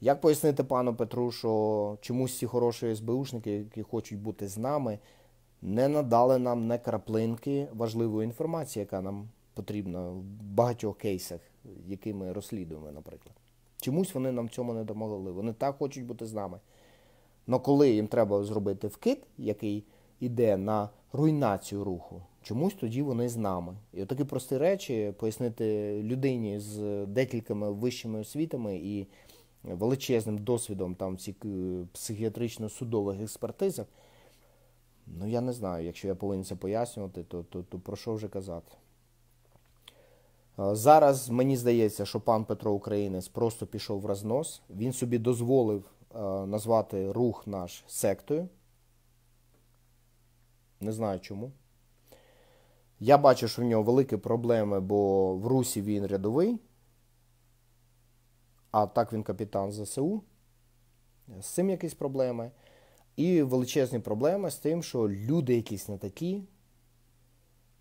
Як пояснити пану Петру, що чомусь ці хороші СБУшники, які хочуть бути з нами, не надали нам не краплинки важливої інформації, яка нам потрібна в багатьох кейсах, які ми розслідуємо, наприклад. Чомусь вони нам цьому не допомогли. Вони так хочуть бути з нами. Але коли їм треба зробити вкид, який йде на руйнацію руху, чомусь тоді вони з нами. І отакі прості речі пояснити людині з декількома вищими освітами і величезним досвідом там ці е, психіатрично-судових експертизах, ну я не знаю, якщо я повинен це пояснювати, то, то, то про що вже казати? Зараз мені здається, що пан Петро Українець просто пішов в рознос. Він собі дозволив назвати рух наш сектою. Не знаю чому. Я бачу, що в нього великі проблеми, бо в Русі він рядовий а так він капітан ЗСУ. З цим якісь проблеми. І величезні проблеми з тим, що люди якісь не такі.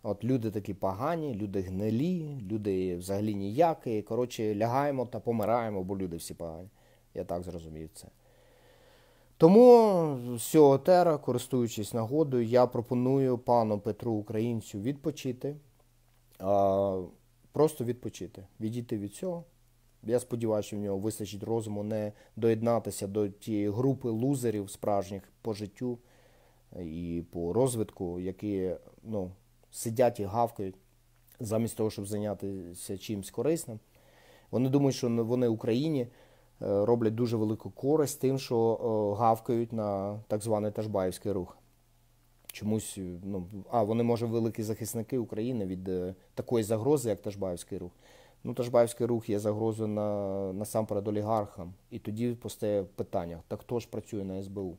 От Люди такі погані, люди гнилі, люди взагалі ніякі. Коротше, лягаємо та помираємо, бо люди всі погані. Я так зрозумів це. Тому з цього тера, користуючись нагодою, я пропоную пану Петру Українцю відпочити. Просто відпочити, відійти від цього. Я сподіваюся, що в нього вистачить розуму не доєднатися до тієї групи лузерів справжніх по життю і по розвитку, які ну, сидять і гавкають замість того, щоб зайнятися чимось корисним. Вони думають, що вони Україні е, роблять дуже велику користь тим, що гавкають на так званий Ташбаївський рух. Чомусь, ну, а вони, може, великі захисники України від е, такої загрози, як Ташбаївський рух. Ну, Ташбаївський рух є загрозою на, насамперед олігархам. І тоді постає питання: так хто ж працює на СБУ?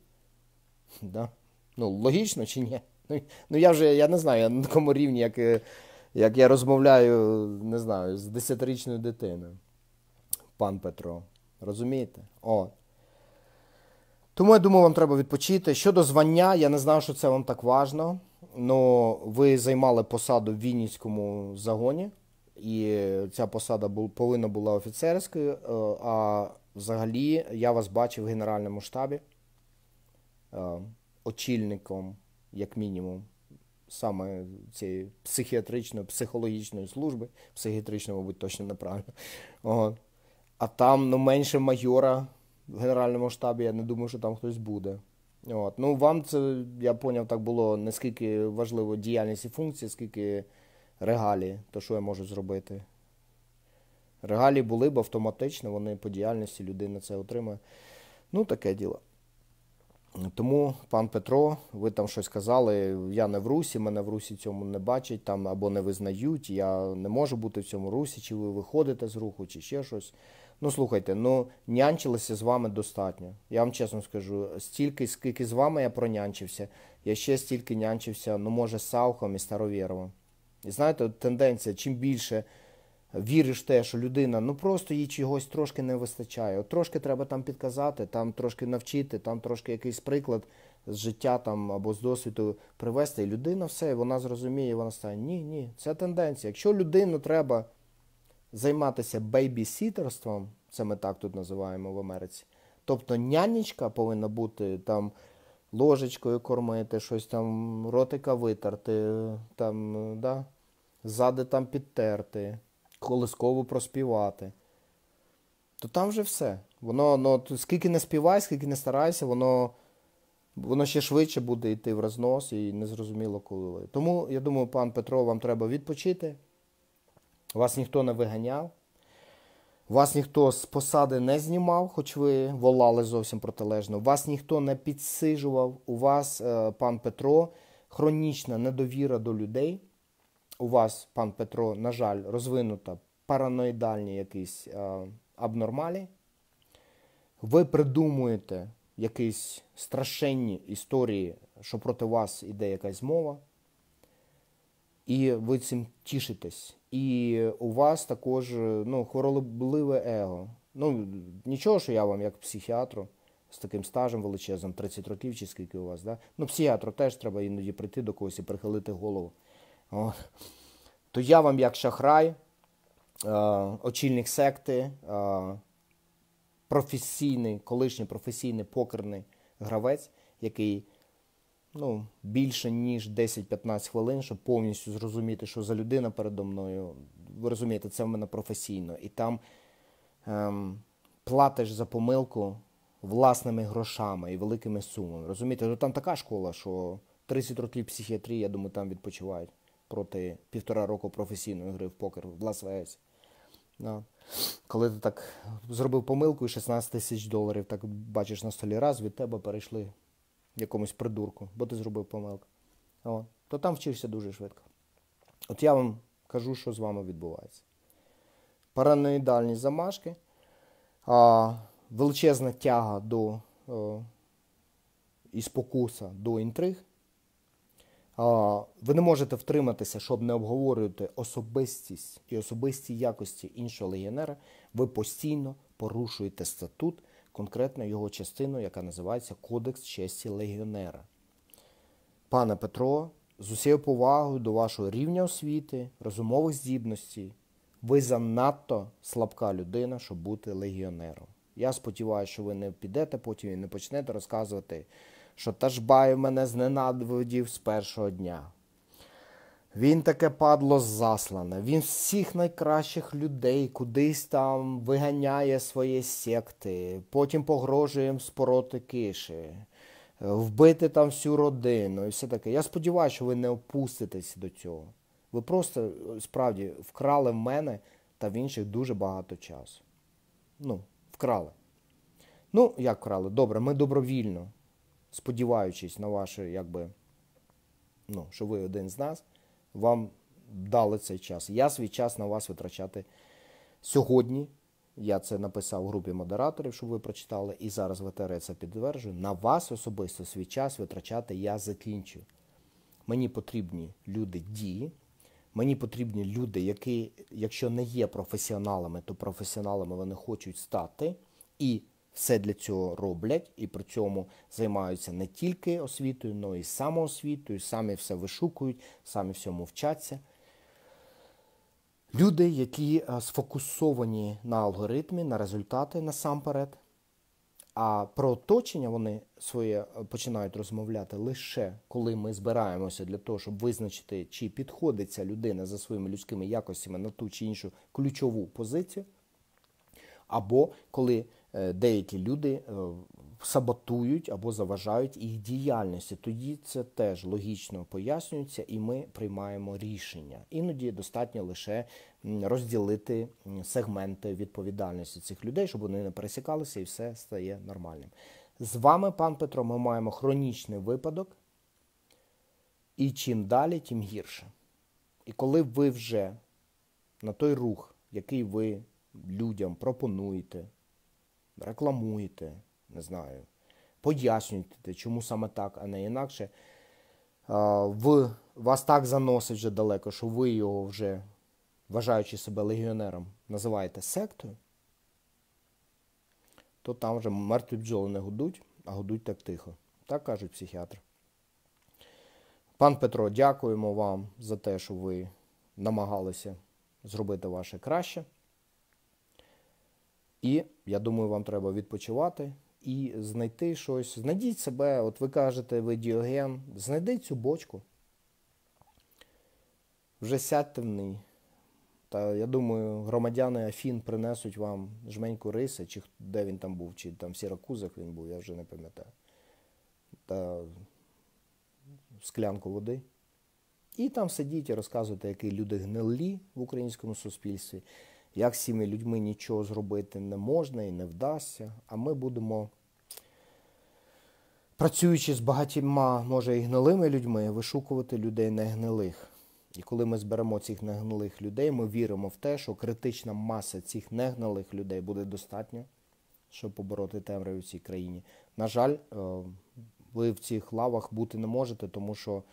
Да? Ну, логічно чи ні? Ну, ну я вже я не знаю, я на такому рівні, як як я розмовляю, не знаю, з десятирічною дитиною. Пан Петро. Розумієте? О. Тому я думаю, вам треба відпочити. Щодо звання, я не знав, що це вам так важно. але ви займали посаду в Вінницькому загоні і ця посада повинна була офіцерською. Е, а взагалі я вас бачив в Генеральному штабі е, очільником, як мінімум, саме цієї психіатричної, психологічної служби, психіатричної, мабуть, точно неправильно. От. А там ну, менше майора в Генеральному штабі, я не думаю, що там хтось буде. От. Ну, Вам це, я зрозумів, так було не скільки важливо діяльність і функції, скільки регалії, то що я можу зробити? Регалії були б автоматично, вони по діяльності людина це отримує. Ну, таке діло. Тому, пан Петро, ви там щось казали, я не в Русі, мене в Русі цьому не бачать там або не визнають, я не можу бути в цьому Русі, чи ви виходите з руху, чи ще щось. Ну, слухайте, ну нянчилися з вами достатньо. Я вам чесно скажу, стільки, скільки з вами я пронянчився, я ще стільки нянчився, ну, може, з Саухом і Старовєровим. І знаєте, от тенденція, чим більше віриш в те, що людина ну просто їй чогось трошки не вистачає. От трошки треба там підказати, там трошки навчити, там трошки якийсь приклад з життя там або з досвіду привести. І людина все, вона зрозуміє, вона стане. Ні, ні, це тенденція. Якщо людину треба займатися бейбісітерством, це ми так тут називаємо в Америці. Тобто нянечка повинна бути там ложечкою кормити, щось там ротика витерти, там, да, ззади там підтерти, колисково проспівати. То там вже все. Воно, ну, скільки не співай, скільки не старайся, воно воно ще швидше буде йти в рознос і незрозуміло коли. Тому, я думаю, пан Петро, вам треба відпочити. Вас ніхто не виганяв. Вас ніхто з посади не знімав, хоч ви волали зовсім протилежно. Вас ніхто не підсижував. У вас, е, пан Петро, хронічна недовіра до людей. У вас, пан Петро, на жаль, розвинута параноїдальні якісь е, абнормалі. Ви придумуєте якісь страшенні історії, що проти вас іде якась мова. І ви цим тішитесь. І у вас також ну, хворобливе его. Ну, нічого, що я вам, як психіатру, з таким стажем величезним, 30 років чи скільки у вас, да? ну, психіатру теж треба іноді прийти до когось і прихилити голову. То я вам, як шахрай, е, очільник секти, е, професійний, колишній професійний покерний гравець, який ну, більше ніж 10-15 хвилин, щоб повністю зрозуміти, що за людина передо мною. Ви розумієте, це в мене професійно. І там ем, платиш за помилку власними грошами і великими сумами. Розумієте, ну, там така школа, що 30 років психіатрії, я думаю, там відпочивають проти півтора року професійної гри в покер в Лас-Вегасі. Да. Коли ти так зробив помилку і 16 тисяч доларів, так бачиш на столі раз, від тебе перейшли якомусь придурку, бо ти зробив помилку. О, то там вчишся дуже швидко. От я вам кажу, що з вами відбувається. Параноїдальні замашки, а, величезна тяга до о, і спокуса до інтриг. Ви не можете втриматися, щоб не обговорювати особистість і особисті якості іншого легіонера. Ви постійно порушуєте статут конкретно його частину, яка називається Кодекс честі легіонера. Пане Петро, з усією повагою до вашого рівня освіти, розумових здібностей, ви занадто слабка людина, щоб бути легіонером. Я сподіваюся, що ви не підете потім і не почнете розказувати, що Ташбаєв мене зненавидів з першого дня. Він таке падло заслане. Він всіх найкращих людей кудись там виганяє свої секти, потім погрожує їм спороти киші, вбити там всю родину і все таке. Я сподіваюся, що ви не опуститесь до цього. Ви просто справді вкрали в мене та в інших дуже багато часу. Ну, вкрали. Ну, як вкрали? Добре, ми добровільно, сподіваючись на ваше, якби, ну, що ви один з нас вам дали цей час. Я свій час на вас витрачати сьогодні. Я це написав в групі модераторів, щоб ви прочитали, і зараз ВТР це підтверджую. На вас особисто свій час витрачати я закінчу. Мені потрібні люди дії. Мені потрібні люди, які, якщо не є професіоналами, то професіоналами вони хочуть стати. І все для цього роблять і при цьому займаються не тільки освітою, але й самоосвітою, самі все вишукують, самі всьому вчаться. Люди, які е, сфокусовані на алгоритмі, на результати насамперед, а про оточення вони своє е, починають розмовляти лише коли ми збираємося для того, щоб визначити, чи підходить ця людина за своїми людськими якостями на ту чи іншу ключову позицію, або коли деякі люди е, саботують або заважають їх діяльності. Тоді це теж логічно пояснюється, і ми приймаємо рішення. Іноді достатньо лише розділити сегменти відповідальності цих людей, щоб вони не пересікалися, і все стає нормальним. З вами, пан Петро, ми маємо хронічний випадок, і чим далі, тим гірше. І коли ви вже на той рух, який ви людям пропонуєте, рекламуєте, не знаю, пояснюєте, чому саме так, а не інакше, в вас так заносить вже далеко, що ви його вже, вважаючи себе легіонером, називаєте сектою, то там вже мертві бджоли не гудуть, а гудуть так тихо. Так кажуть психіатри. Пан Петро, дякуємо вам за те, що ви намагалися зробити ваше краще. І я думаю, вам треба відпочивати і знайти щось. Знайдіть себе, от ви кажете, ви діоген, знайдіть цю бочку. Вже сядьте в неї. Та я думаю, громадяни Афін принесуть вам жменьку риси, чи де він там був, чи там в Сіракузах він був, я вже не пам'ятаю. Та склянку води. І там сидіть і розказуйте, які люди гнилі в українському суспільстві, як з цими людьми нічого зробити не можна і не вдасться. А ми будемо, працюючи з багатьма, може, і гнилими людьми, вишукувати людей негнилих. І коли ми зберемо цих негнилих людей, ми віримо в те, що критична маса цих негнилих людей буде достатньо, щоб побороти темряву в цій країні. На жаль, е, ви в цих лавах бути не можете, тому що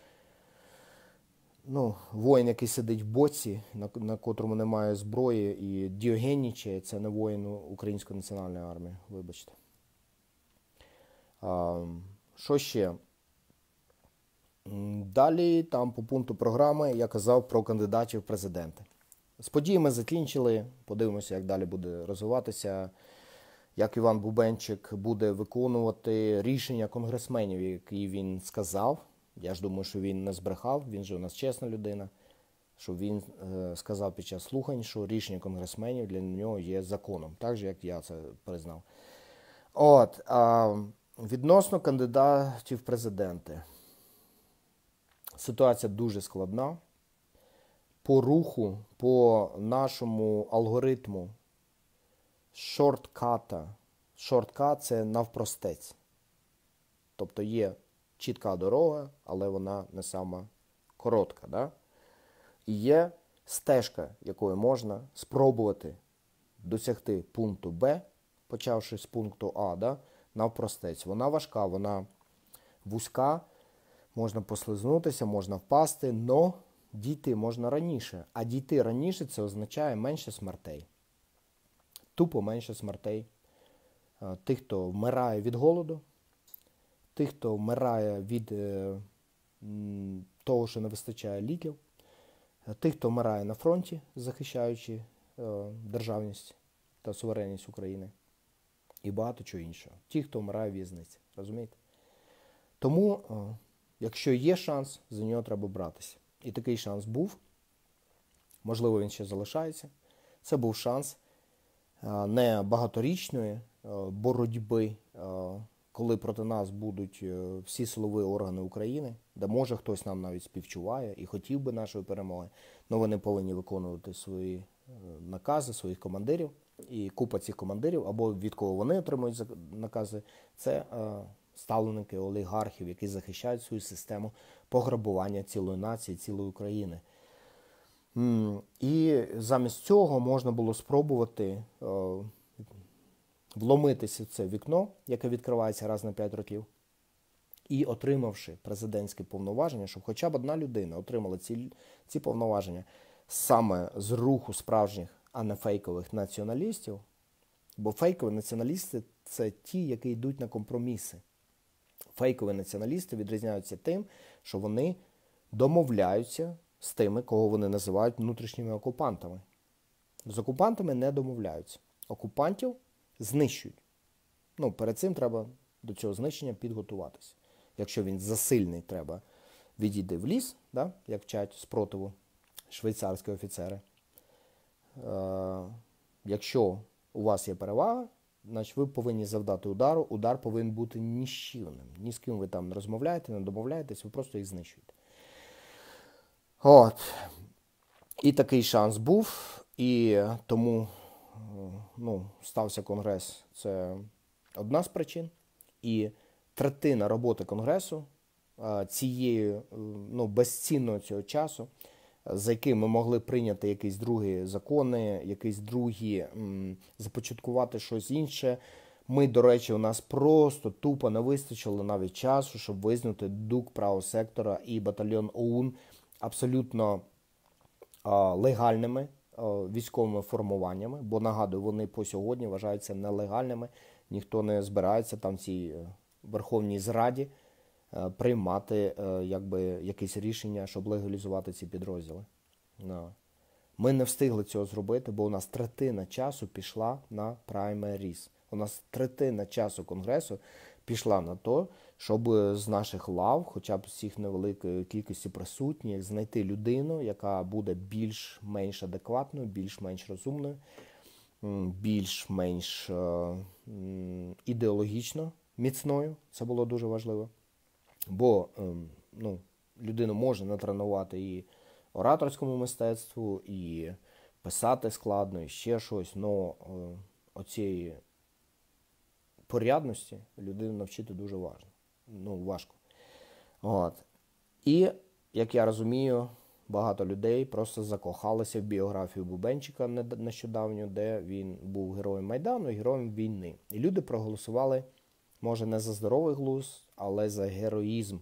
ну, воїн, який сидить в боці, на на котрому немає зброї, і діогеннічає, це не воїн Української національної армії, вибачте. А, Що ще? Далі, там по пункту програми, я казав про кандидатів в президенти. З події ми закінчили. Подивимося, як далі буде розвиватися, як Іван Бубенчик буде виконувати рішення конгресменів, які він сказав. Я ж думаю, що він не збрехав, він же у нас чесна людина. Що він е, сказав під час слухань, що рішення конгресменів для нього є законом, так же, як я це признав. От, а, Відносно кандидатів в президенти. Ситуація дуже складна. По руху, по нашому алгоритму шортката. Шорткат це навпростець. Тобто є чітка дорога, але вона не сама коротка. Да? І є стежка, якою можна спробувати досягти пункту Б, почавши з пункту А, да? навпростець. Вона важка, вона вузька, можна послизнутися, можна впасти, але дійти можна раніше. А дійти раніше це означає менше смертей. Тупо менше смертей. Тих, хто вмирає від голоду тих, хто вмирає від е, того, що не вистачає ліків, тих, хто вмирає на фронті, захищаючи е, державність та суверенність України, і багато чого іншого. Ті, хто вмирає в в'язниці. Розумієте? Тому, е, якщо є шанс, за нього треба братися. І такий шанс був. Можливо, він ще залишається. Це був шанс не багаторічної боротьби коли проти нас будуть е, всі силові органи України, де може хтось нам навіть співчуває і хотів би нашої перемоги, але вони повинні виконувати свої е, накази, своїх командирів. І купа цих командирів, або від кого вони отримують накази, це е, ставленики олігархів, які захищають свою систему пограбування цілої нації, цілої України. І замість цього можна було спробувати вломитися в це вікно, яке відкривається раз на 5 років, і отримавши президентське повноваження, щоб хоча б одна людина отримала ці, ці повноваження саме з руху справжніх, а не фейкових націоналістів. Бо фейкові націоналісти це ті, які йдуть на компроміси. Фейкові націоналісти відрізняються тим, що вони домовляються з тими, кого вони називають внутрішніми окупантами. З окупантами не домовляються. Окупантів знищують. Ну, Перед цим треба до цього знищення підготуватися. Якщо він засильний, треба відійти в ліс, да, як вчать спротиву швейцарські офіцери. Е, Якщо у вас є перевага, значить ви повинні завдати удару. Удар повинен бути ніщівним. Ні з ким ви там не розмовляєте, не домовляєтесь, ви просто їх знищуєте. От. І такий шанс був, і тому ну, стався конгрес. Це одна з причин. І третина роботи конгресу цієї ну, безцінного цього часу, за яким ми могли прийняти якісь другі закони, якісь другі започаткувати щось інше. Ми, до речі, у нас просто тупо не вистачило навіть часу, щоб визнати ДУК правого сектора і батальйон ОУН абсолютно легальними військовими формуваннями, бо нагадую, вони по сьогодні вважаються нелегальними. Ніхто не збирається там в цій е, Верховній Зраді е, приймати е, якби, якесь рішення, щоб легалізувати ці підрозділи. Ми не встигли цього зробити, бо у нас третина часу пішла на праймеріс. У нас третина часу конгресу пішла на то, щоб з наших лав, хоча б з цих невеликої кількості присутніх, знайти людину, яка буде більш-менш адекватною, більш-менш розумною, більш-менш е, ідеологічно міцною. Це було дуже важливо. Бо ем, ну, людину може натренувати і ораторському мистецтву, і писати складно, і ще щось, але оцієї порядності людину навчити дуже важно. Ну, важко. От. І, як я розумію, багато людей просто закохалися в біографію Бубенчика нещодавньо, де він був героєм Майдану і героєм війни. І люди проголосували, може, не за здоровий глузд, але за героїзм.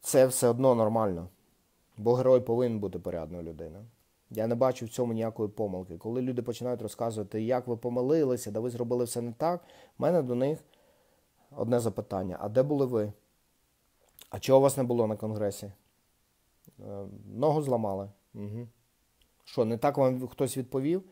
Це все одно нормально. Бо герой повинен бути порядною людиною. Я не бачу в цьому ніякої помилки. Коли люди починають розказувати, як ви помилилися, да ви зробили все не так, в мене до них одне запитання: а де були ви? А чого вас не було на конгресі? Е, ногу зламали. Угу. Що, не так вам хтось відповів?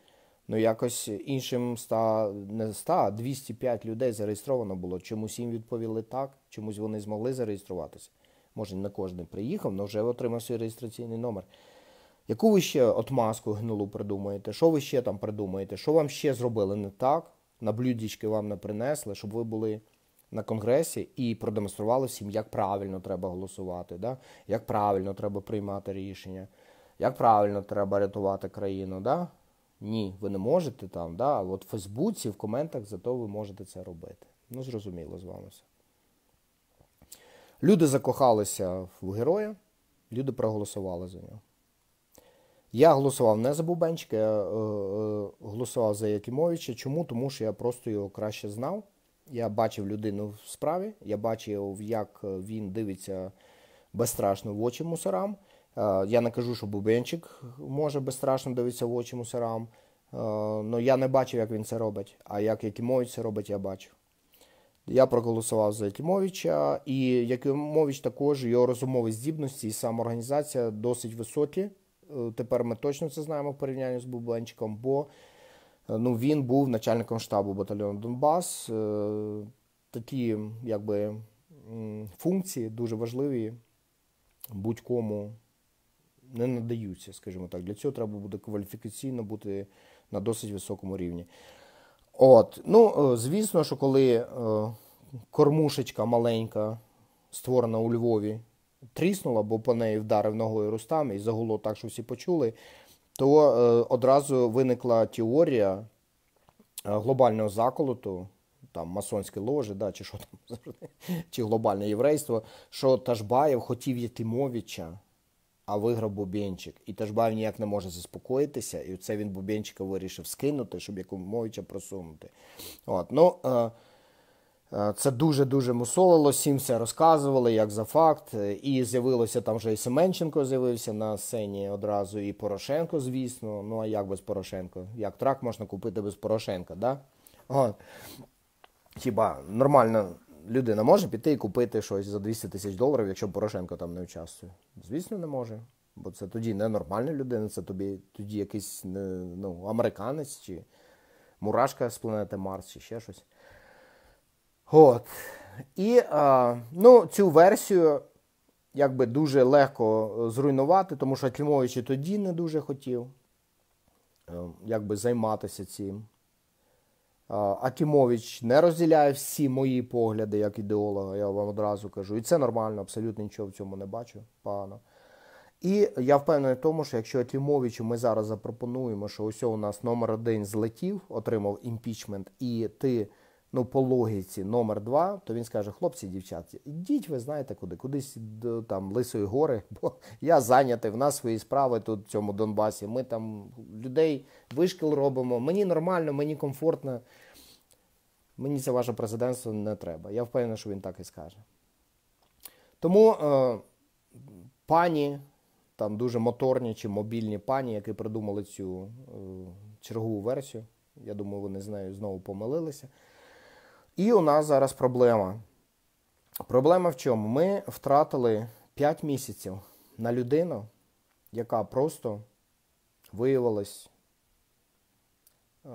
Ну, якось іншим 100, не 100, а 205 людей зареєстровано було. Чомусь їм відповіли так, чомусь вони змогли зареєструватися. Може, не кожен приїхав, але вже отримав свій реєстраційний номер. Яку ви ще отмазку гнулу придумаєте? Що ви ще там придумаєте? Що вам ще зробили не так? На блюдічки вам не принесли, щоб ви були на конгресі і продемонстрували всім, як правильно треба голосувати, да? як правильно треба приймати рішення, як правильно треба рятувати країну. Да? Ні, ви не можете там. Да? От в Фейсбуці, в коментах, зато ви можете це робити. Ну, зрозуміло з вами все. Люди закохалися в героя, люди проголосували за нього. Я голосував не за Бубенчика, я е, е, голосував за Якимовича. Чому? Тому що я просто його краще знав. Я бачив людину в справі, я бачив, як він дивиться безстрашно в очі мусорам. Е, я не кажу, що Бубенчик може безстрашно дивитися в очі мусорам. але я не бачив, як він це робить. А як Якимович це робить, я бачив. Я проголосував за Якимовича, і Якимович також його розумові здібності і самоорганізація досить високі. Е, тепер ми точно це знаємо в порівнянні з Бубенчиком, бо е, ну, він був начальником штабу батальйону Донбас. Е, такі якби, функції дуже важливі будь-кому не надаються, скажімо так. Для цього треба буде кваліфікаційно бути на досить високому рівні. От, ну, Звісно, що коли кормушечка маленька, створена у Львові, тріснула, бо по неї вдарив ногою Рустам і загуло так, що всі почули, то е, одразу виникла теорія е, глобального заколоту, там масонське ложе, да, чи що там, чи глобальне єврейство, що Ташбаєв хотів Якимовича, а виграв Бубенчик. І Ташбаєв ніяк не може заспокоїтися, і це він Бубенчика вирішив скинути, щоб Якимовича просунути. От, ну, Е, це дуже-дуже мусолило, всім все розказували, як за факт. І з'явилося там вже і Семенченко з'явився на сцені одразу, і Порошенко, звісно. Ну а як без Порошенко? Як трак можна купити без Порошенка? да? О, Хіба нормальна людина може піти і купити щось за 200 тисяч доларів, якщо Порошенко там не участвує? Звісно, не може. Бо це тоді не нормальна людина, це тобі тоді якийсь ну, американець чи мурашка з планети Марс, чи ще щось. От. І а, ну, цю версію якби дуже легко зруйнувати, тому що Клімович і тоді не дуже хотів е, якби займатися цим. Акімович не розділяє всі мої погляди як ідеолога, я вам одразу кажу. І це нормально, абсолютно нічого в цьому не бачу. Погано. І я впевнений в тому, що якщо Акімовичу ми зараз запропонуємо, що ось у нас номер один злетів, отримав імпічмент, і ти ну, по логіці номер два, то він скаже: хлопці, дівчата, ідіть, ви знаєте куди, кудись до там Лисої гори, бо я зайнятий, в нас свої справи тут в цьому Донбасі. Ми там людей вишкіл робимо. Мені нормально, мені комфортно. Мені це ваше президентство не треба. Я впевнений, що він так і скаже. Тому е, пані, там дуже моторні чи мобільні пані, які придумали цю е, чергову версію, я думаю, вони з нею знову помилилися. І у нас зараз проблема. Проблема в чому? Ми втратили 5 місяців на людину, яка просто виявилась,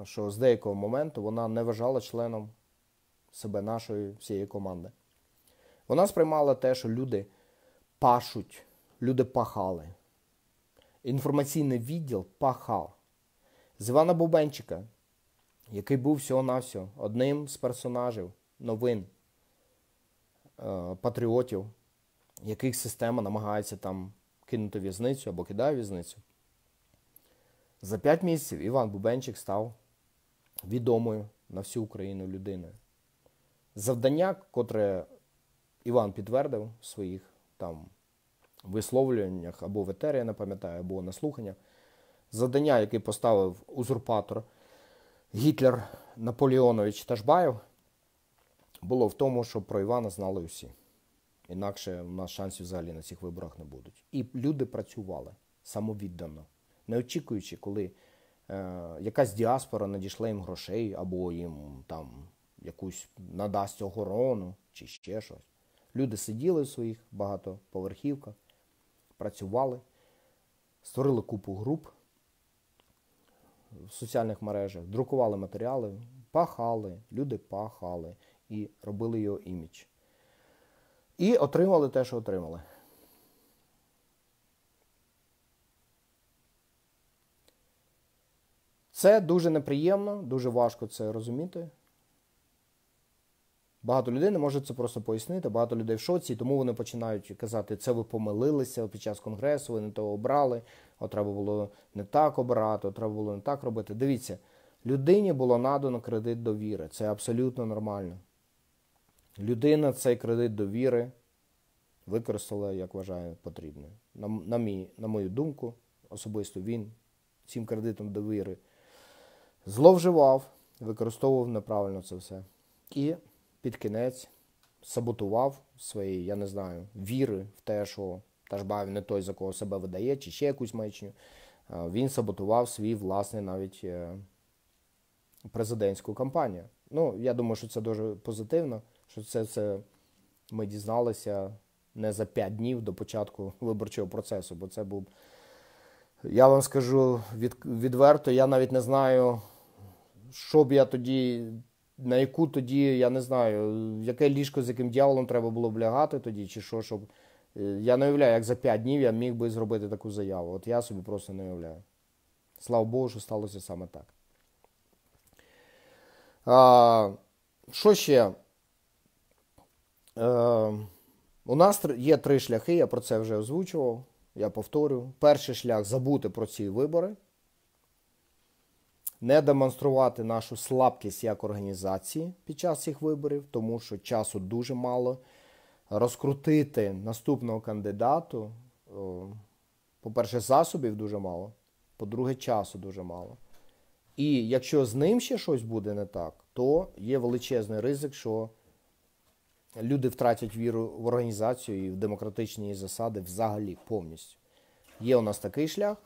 що з деякого моменту вона не вважала членом себе нашої всієї команди. Вона сприймала те, що люди пашуть, люди пахали. Інформаційний відділ пахав. З Івана Бубенчика який був всього-навсього одним з персонажів новин е, патріотів, яких система намагається там кинути в'язницю або кидає в'язницю. За п'ять місяців Іван Бубенчик став відомою на всю Україну людиною. Завдання, котре Іван підтвердив в своїх там висловлюваннях або в етері, я не пам'ятаю, або на слуханнях, завдання, яке поставив узурпатор Гітлер Наполеонович Ташбаєв було в тому, що про Івана знали усі. Інакше у нас шансів взагалі на цих виборах не будуть. І люди працювали самовіддано, не очікуючи, коли е, якась діаспора надійшла їм грошей, або їм там якусь надасть охорону чи ще щось. Люди сиділи в своїх багатоповерхівках, працювали, створили купу груп в соціальних мережах, друкували матеріали, пахали, люди пахали і робили його імідж. І отримали те, що отримали. Це дуже неприємно, дуже важко це розуміти. Багато людей не може це просто пояснити, багато людей в шоці, тому вони починають казати, це ви помилилися під час конгресу, ви не того обрали, от треба було не так обирати, от треба було не так робити. Дивіться, людині було надано кредит довіри. Це абсолютно нормально. Людина цей кредит довіри використала, як вважає, потрібним. На, на, мій, на мою думку, особисто він цим кредитом довіри зловживав, використовував неправильно це все. І під кінець саботував свої, я не знаю, віри в те, що Ташбаєв не той, за кого себе видає, чи ще якусь маячню. Він саботував свій власний навіть е, президентську кампанію. Ну, я думаю, що це дуже позитивно, що це, це ми дізналися не за п'ять днів до початку виборчого процесу, бо це був. Я вам скажу від, відверто, я навіть не знаю, що б я тоді на яку тоді, я не знаю, яке ліжко з яким дьяволом треба було б лягати тоді, чи що, щоб. Е, я не уявляю, як за 5 днів я міг би зробити таку заяву. От я собі просто не уявляю. Слава Богу, що сталося саме так. А, Що ще? Е, у нас є три шляхи, я про це вже озвучував. Я повторю. Перший шлях забути про ці вибори не демонструвати нашу слабкість як організації під час цих виборів, тому що часу дуже мало. Розкрутити наступного кандидату, по-перше, засобів дуже мало, по-друге, часу дуже мало. І якщо з ним ще щось буде не так, то є величезний ризик, що люди втратять віру в організацію і в демократичні засади взагалі повністю. Є у нас такий шлях.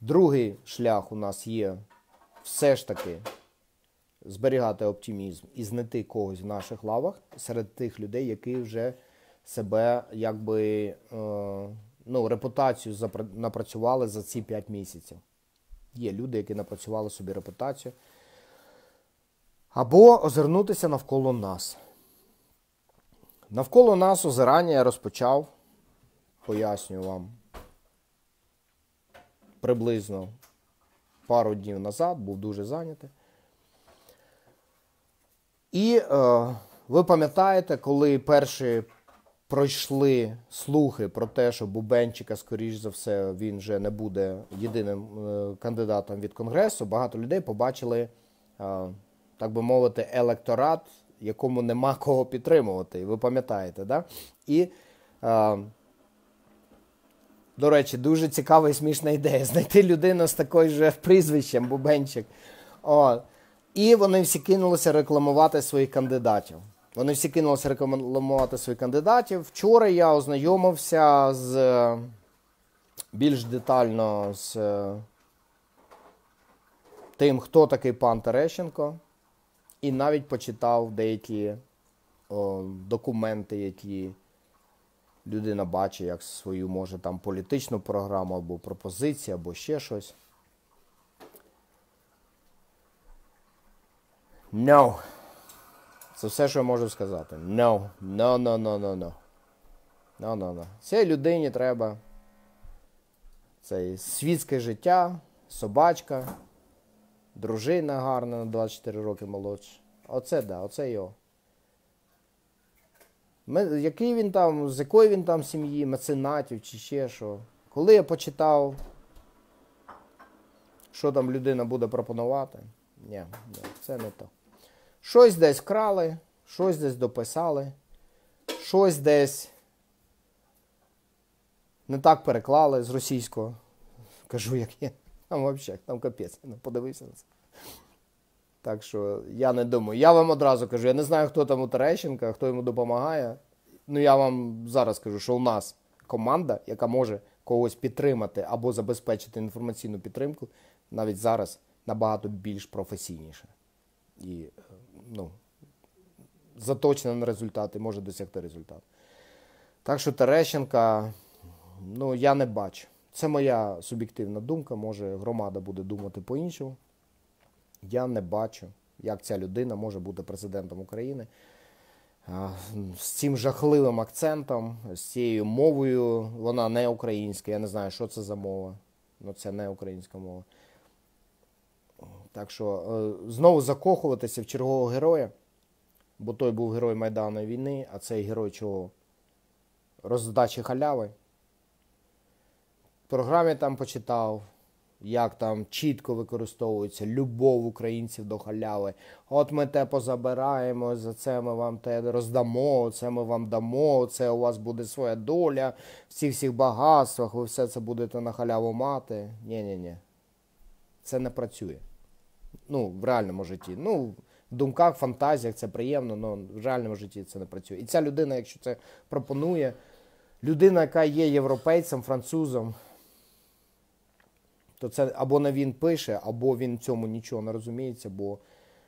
Другий шлях у нас є все ж таки зберігати оптимізм і знайти когось в наших лавах серед тих людей, які вже себе якби е, ну, репутацію напрацювали за ці 5 місяців. Є люди, які напрацювали собі репутацію. Або озирнутися навколо нас. Навколо нас озирання я розпочав, пояснюю вам приблизно пару днів назад, був дуже зайнятий. І е, ви пам'ятаєте, коли перші пройшли слухи про те, що Бубенчика, скоріш за все, він вже не буде єдиним е, кандидатом від Конгресу, багато людей побачили, е, так би мовити, електорат, якому нема кого підтримувати. Ви пам'ятаєте, да? І е, до речі, дуже цікава і смішна ідея знайти людину з такою же прізвищем Бубенчик. О, І вони всі кинулися рекламувати своїх кандидатів. Вони всі кинулися рекламувати своїх кандидатів. Вчора я ознайомився з більш детально з тим, хто такий пан Терещенко, і навіть почитав деякі о, документи, які людина бачить як свою, може, там політичну програму або пропозицію, або ще щось. No. Це все, що я можу сказати. No. No, no, no, no, no. No, no, no. Цій людині треба це світське життя, собачка, дружина гарна на 24 роки молодша. Оце да, оце його. Який він там, з якої він там сім'ї, меценатів чи ще що. Коли я почитав, що там людина буде пропонувати, ні, ні, це не то. Щось десь вкрали, щось десь дописали, щось десь не так переклали з російського. Кажу, як є. Там взагалі, там капець, не подивився на це. Так що я не думаю. Я вам одразу кажу, я не знаю, хто там у Терещенка, хто йому допомагає. Ну я вам зараз кажу, що у нас команда, яка може когось підтримати або забезпечити інформаційну підтримку, навіть зараз набагато більш професійніша. І ну, заточена на результати, може досягти результат. Так що Терещенка, ну, я не бачу. Це моя суб'єктивна думка, може громада буде думати по-іншому. Я не бачу, як ця людина може бути президентом України. З цим жахливим акцентом, з цією мовою, вона не українська. Я не знаю, що це за мова. Ну, це не українська мова. Так що е, знову закохуватися в чергового героя, бо той був герой Майдану війни, а цей герой чого? Роздачі халяви. В програмі там почитав як там чітко використовується любов українців до халяви. От ми те позабираємо, за це ми вам те роздамо, це ми вам дамо, це у вас буде своя доля в цих всіх багатствах, ви все це будете на халяву мати. Ні-ні-ні. Це не працює. Ну, в реальному житті. Ну, в думках, фантазіях це приємно, але в реальному житті це не працює. І ця людина, якщо це пропонує, людина, яка є європейцем, французом то це або не він пише, або він цьому нічого не розуміється. Бо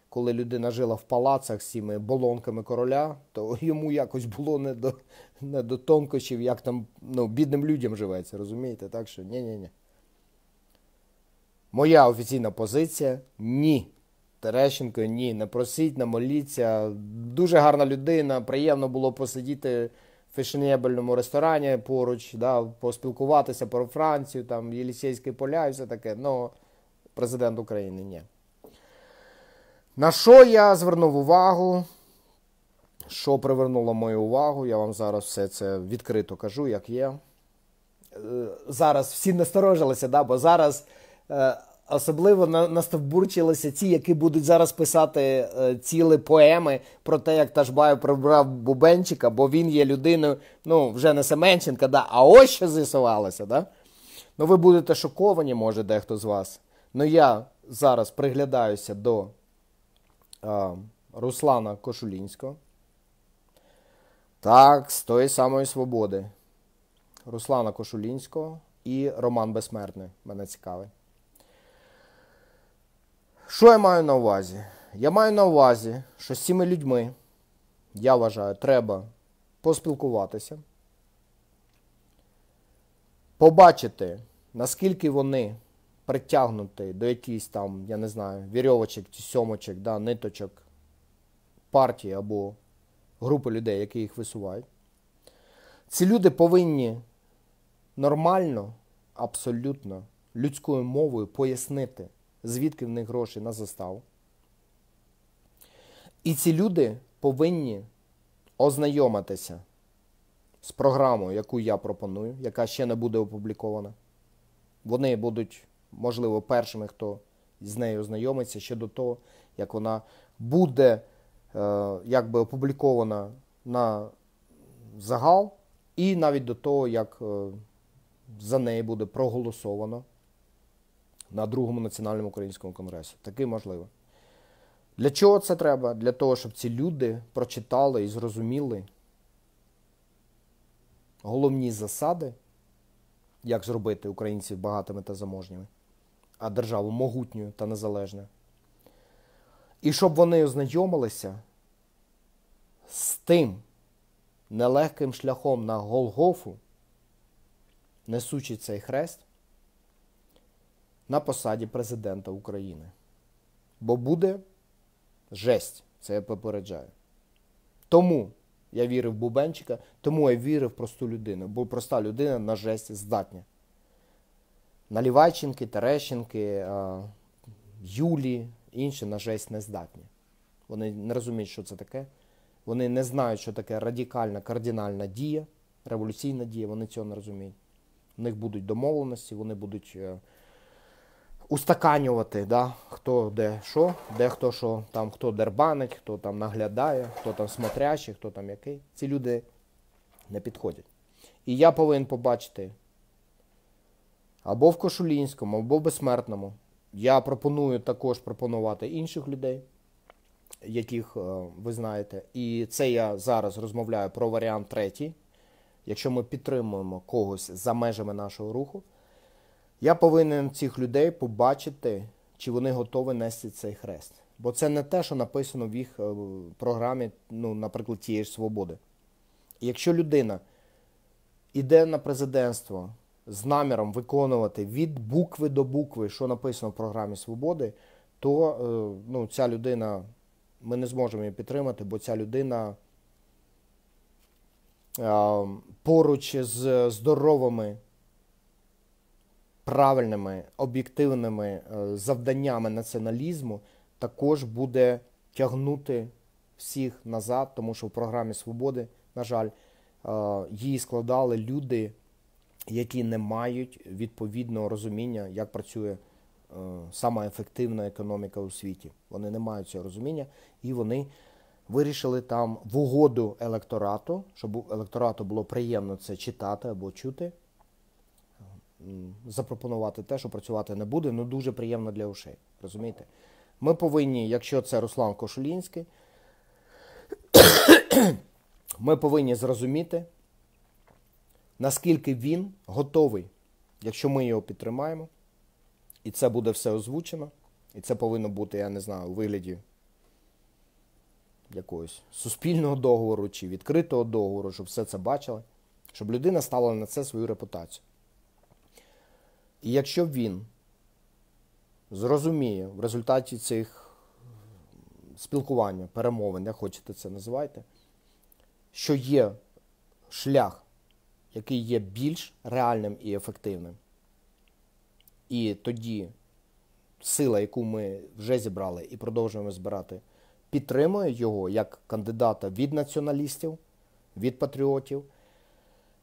коли людина жила в палацах з цими болонками короля, то йому якось було не до не до тонкощів, як там ну, бідним людям живеться, розумієте? Так що ні-ні-ні. Моя офіційна позиція ні. Терещенко, ні, не просіть, не моліться. Дуже гарна людина, приємно було посидіти фешенебельному ресторані поруч, да, поспілкуватися про Францію, там Єлісейські поля і все таке. Ну, президент України ні. На що я звернув увагу? Що привернуло мою увагу? Я вам зараз все це відкрито кажу, як є. Е, зараз всі насторожилися, да, бо зараз е, Особливо настовбурчилися ті, які будуть зараз писати е, цілі поеми про те, як Ташбаєв прибрав Бубенчика, бо він є людиною, ну, вже не Семенченка, да, а ось що з'ясувалося. Да? Ну, ви будете шоковані, може, дехто з вас. Ну я зараз приглядаюся до е, Руслана Кошулінського. Так, з тої самої свободи. Руслана Кошулінського і Роман Безсмертний. Мене цікавий. Що я маю на увазі? Я маю на увазі, що з цими людьми, я вважаю, треба поспілкуватися, побачити, наскільки вони притягнуті до якихось там, я не знаю, вірьовочок чи сьомочок, да, ниточок партії або групи людей, які їх висувають. Ці люди повинні нормально, абсолютно людською мовою пояснити звідки в них гроші на заставу. І ці люди повинні ознайомитися з програмою, яку я пропоную, яка ще не буде опублікована. Вони будуть, можливо, першими, хто з нею ознайомиться ще до того, як вона буде е, якби опублікована на загал, і навіть до того, як е, за неї буде проголосовано на другому національному українському конгресі. Таки можливо. Для чого це треба? Для того, щоб ці люди прочитали і зрозуміли головні засади, як зробити українців багатими та заможніми, а державу могутньою та незалежною. І щоб вони ознайомилися з тим нелегким шляхом на Голгофу, несучи цей хрест на посаді президента України. Бо буде жесть, це я попереджаю. Тому я вірив в Бубенчика, тому я вірив в просту людину, бо проста людина на жесть здатня. Налівайченки, Терещенки, Юлі, інші на жесть не здатні. Вони не розуміють, що це таке. Вони не знають, що таке радикальна кардинальна дія, революційна дія, вони цього не розуміють. У них будуть домовленості, вони будуть е, устаканювати, да, хто де що, де хто що, там хто дербанить, хто там наглядає, хто там смотрящий, хто там який. Ці люди не підходять. І я повинен побачити або в Кошулінському, або в Безсмертному. Я пропоную також пропонувати інших людей, яких е, ви знаєте. І це я зараз розмовляю про варіант третій. Якщо ми підтримуємо когось за межами нашого руху. Я повинен цих людей побачити, чи вони готові нести цей хрест. Бо це не те, що написано в їх е, програмі, ну, наприклад, тієї ж свободи. Якщо людина йде на президентство з наміром виконувати від букви до букви, що написано в програмі свободи, то е, ну, ця людина, ми не зможемо її підтримати, бо ця людина поруч з здоровими правильними об'єктивними е, завданнями націоналізму також буде тягнути всіх назад, тому що в програмі свободи, на жаль, е, її складали люди, які не мають відповідного розуміння, як працює е, сама ефективна економіка у світі. Вони не мають цього розуміння і вони. Вирішили там в угоду електорату, щоб електорату було приємно це читати або чути запропонувати те, що працювати не буде, ну дуже приємно для ушей. Розумієте? Ми повинні, якщо це Руслан Кошулінський, ми повинні зрозуміти, наскільки він готовий, якщо ми його підтримаємо, і це буде все озвучено, і це повинно бути, я не знаю, у вигляді якогось суспільного договору чи відкритого договору, щоб все це бачили, щоб людина ставила на це свою репутацію. І якщо він зрозуміє в результаті цих спілкування, перемовин, як хочете це називайте, що є шлях, який є більш реальним і ефективним, і тоді сила, яку ми вже зібрали і продовжуємо збирати, підтримує його як кандидата від націоналістів, від патріотів.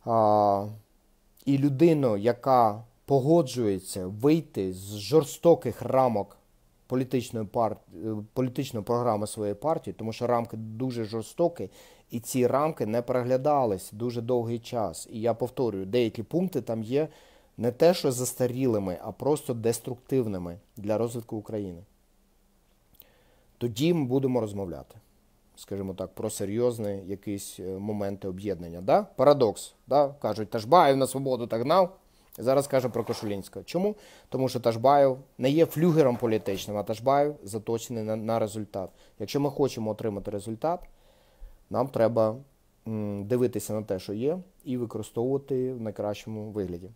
А, І людину, яка погоджується вийти з жорстоких рамок політичної парт... Е, політичної програми своєї партії, тому що рамки дуже жорстокі, і ці рамки не переглядались дуже довгий час. І я повторюю, деякі пункти там є не те, що застарілими, а просто деструктивними для розвитку України. Тоді ми будемо розмовляти, скажімо так, про серйозні якісь е, моменти об'єднання. Да? Парадокс. Да? Кажуть, Ташбаєв на свободу так гнав. Зараз каже про Кошулінського. Чому? Тому що Ташбаєв не є флюгером політичним, а Ташбаєв заточений на, на результат. Якщо ми хочемо отримати результат, нам треба м, дивитися на те, що є, і використовувати в найкращому вигляді.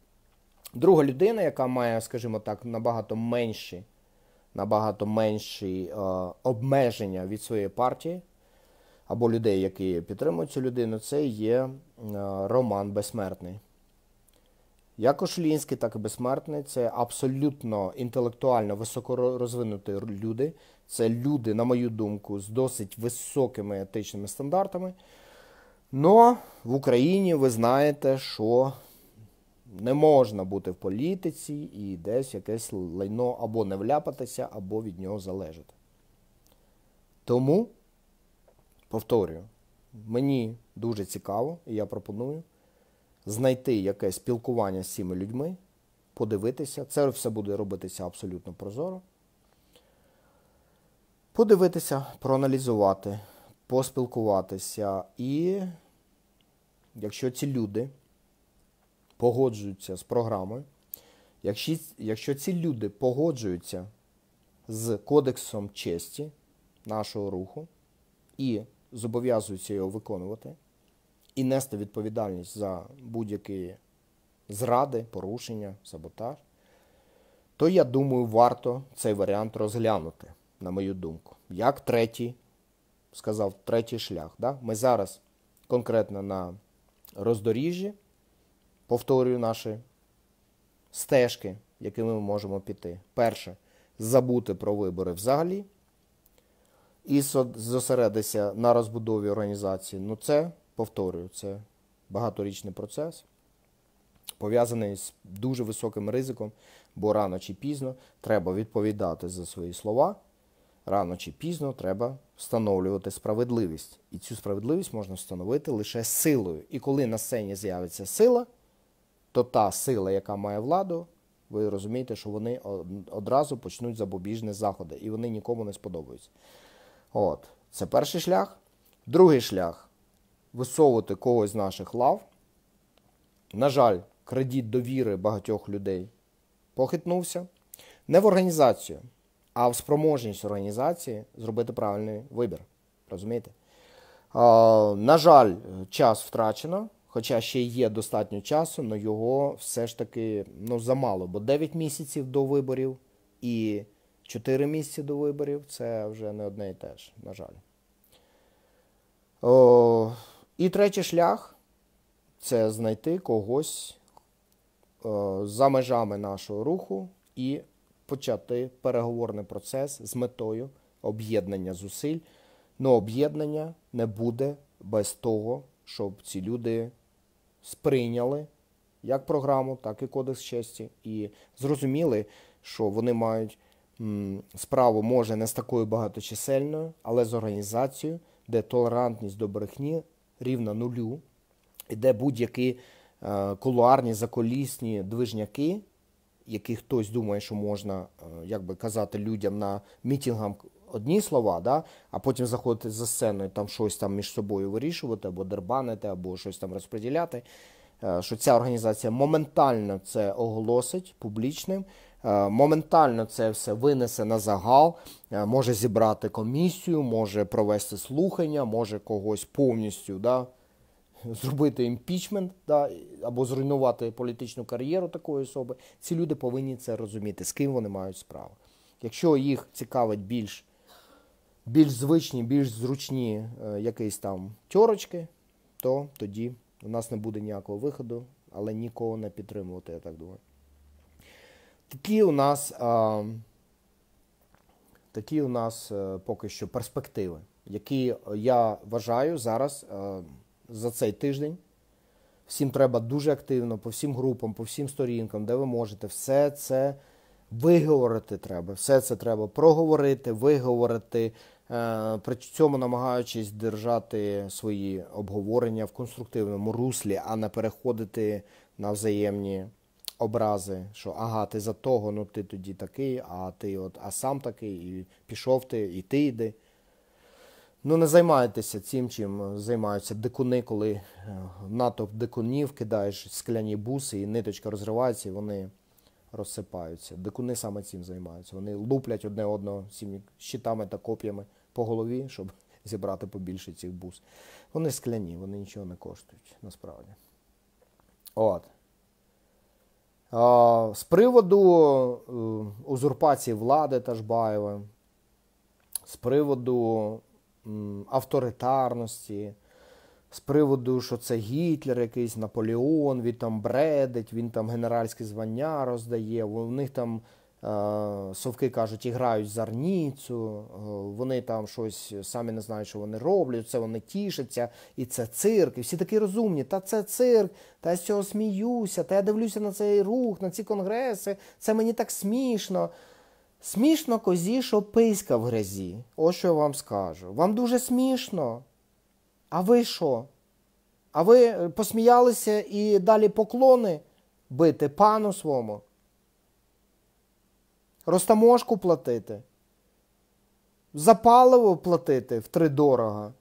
Друга людина, яка має, скажімо так, набагато менші набагато менші е, обмеження від своєї партії, або людей, які підтримують цю людину, це є е, Роман Безсмертний. Як Ошлінський, так і безсмертний це абсолютно інтелектуально високорозвинуті люди. Це люди, на мою думку, з досить високими етичними стандартами. Но в Україні ви знаєте, що не можна бути в політиці і десь якесь лайно або не вляпатися, або від нього залежати. Тому, повторюю, мені дуже цікаво, і я пропоную знайти якесь спілкування з цими людьми, подивитися. Це все буде робитися абсолютно прозоро. Подивитися, проаналізувати, поспілкуватися. І якщо ці люди погоджуються з програмою, якщо, якщо ці люди погоджуються з Кодексом честі нашого руху і зобов'язуються його виконувати, і нести відповідальність за будь-які зради, порушення, саботаж, то я думаю, варто цей варіант розглянути, на мою думку. Як третій, сказав, третій шлях. Да? Ми зараз конкретно на роздоріжжі, повторюю наші стежки, якими ми можемо піти. Перше, забути про вибори взагалі і зосередитися на розбудові організації. Ну, це повторюю, це багаторічний процес, пов'язаний з дуже високим ризиком, бо рано чи пізно треба відповідати за свої слова. Рано чи пізно треба встановлювати справедливість. І цю справедливість можна встановити лише силою. І коли на сцені з'явиться сила, то та сила, яка має владу, ви розумієте, що вони одразу почнуть запобіжні заходи, і вони нікому не сподобаються. От, Це перший шлях. Другий шлях висовувати когось з наших лав. На жаль, кредит довіри багатьох людей похитнувся. Не в організацію, а в спроможність організації зробити правильний вибір. Розумієте? На жаль, час втрачено, хоча ще є достатньо часу, але його все ж таки ну, замало. Бо 9 місяців до виборів і 4 місяці до виборів це вже не одне і те ж, на жаль. І третій шлях це знайти когось е, за межами нашого руху і почати переговорний процес з метою об'єднання зусиль. Но об'єднання не буде без того, щоб ці люди сприйняли як програму, так і кодекс честі, і зрозуміли, що вони мають справу може не з такою багаточисельною, але з організацією, де толерантність до брехні рівна нулю, і будь-які е, кулуарні заколісні движняки, які хтось думає, що можна, е, як би казати, людям на мітингам одні слова, да, а потім заходити за сцену і там щось там між собою вирішувати, або дербанити, або щось там розподіляти. Е, що ця організація моментально це оголосить публічним, моментально це все винесе на загал, може зібрати комісію, може провести слухання, може когось повністю да, зробити імпічмент да, або зруйнувати політичну кар'єру такої особи. Ці люди повинні це розуміти, з ким вони мають справу. Якщо їх цікавить більш більш звичні, більш зручні е, якісь там тьорочки, то тоді у нас не буде ніякого виходу, але нікого не підтримувати, я так думаю. Такі у нас а, такі у нас а, поки що перспективи, які я вважаю зараз а, за цей тиждень. Всім треба дуже активно, по всім групам, по всім сторінкам, де ви можете, все це виговорити треба. Все це треба проговорити, виговорити, е, при цьому намагаючись держати свої обговорення в конструктивному руслі, а не переходити на взаємні образи, що ага, ти за того, ну ти тоді такий, а ти от, а сам такий, і пішов ти, і ти йди. Ну, не займайтеся цим, чим займаються дикуни, коли е, натовп дикунів кидаєш скляні буси, і ниточка розривається, і вони розсипаються. Дикуни саме цим займаються. Вони луплять одне одного цими щитами та коп'ями по голові, щоб зібрати побільше цих бус. Вони скляні, вони нічого не коштують, насправді. От. З приводу е, узурпації влади Ташбаєва, з приводу авторитарності, з приводу, що це Гітлер, якийсь Наполеон, він там бредить, він там генеральське звання роздає. У них там совки кажуть, і грають зарніцю, е, вони там щось самі не знають, що вони роблять, це вони тішаться, і це цирк. І всі такі розумні, та це цирк, та я з цього сміюся, та я дивлюся на цей рух, на ці конгреси, це мені так смішно. Смішно козі, що писька в грязі. Ось що я вам скажу. Вам дуже смішно. А ви що? А ви посміялися і далі поклони бити пану свому? Розтаможку платити? За паливо платити втридорога?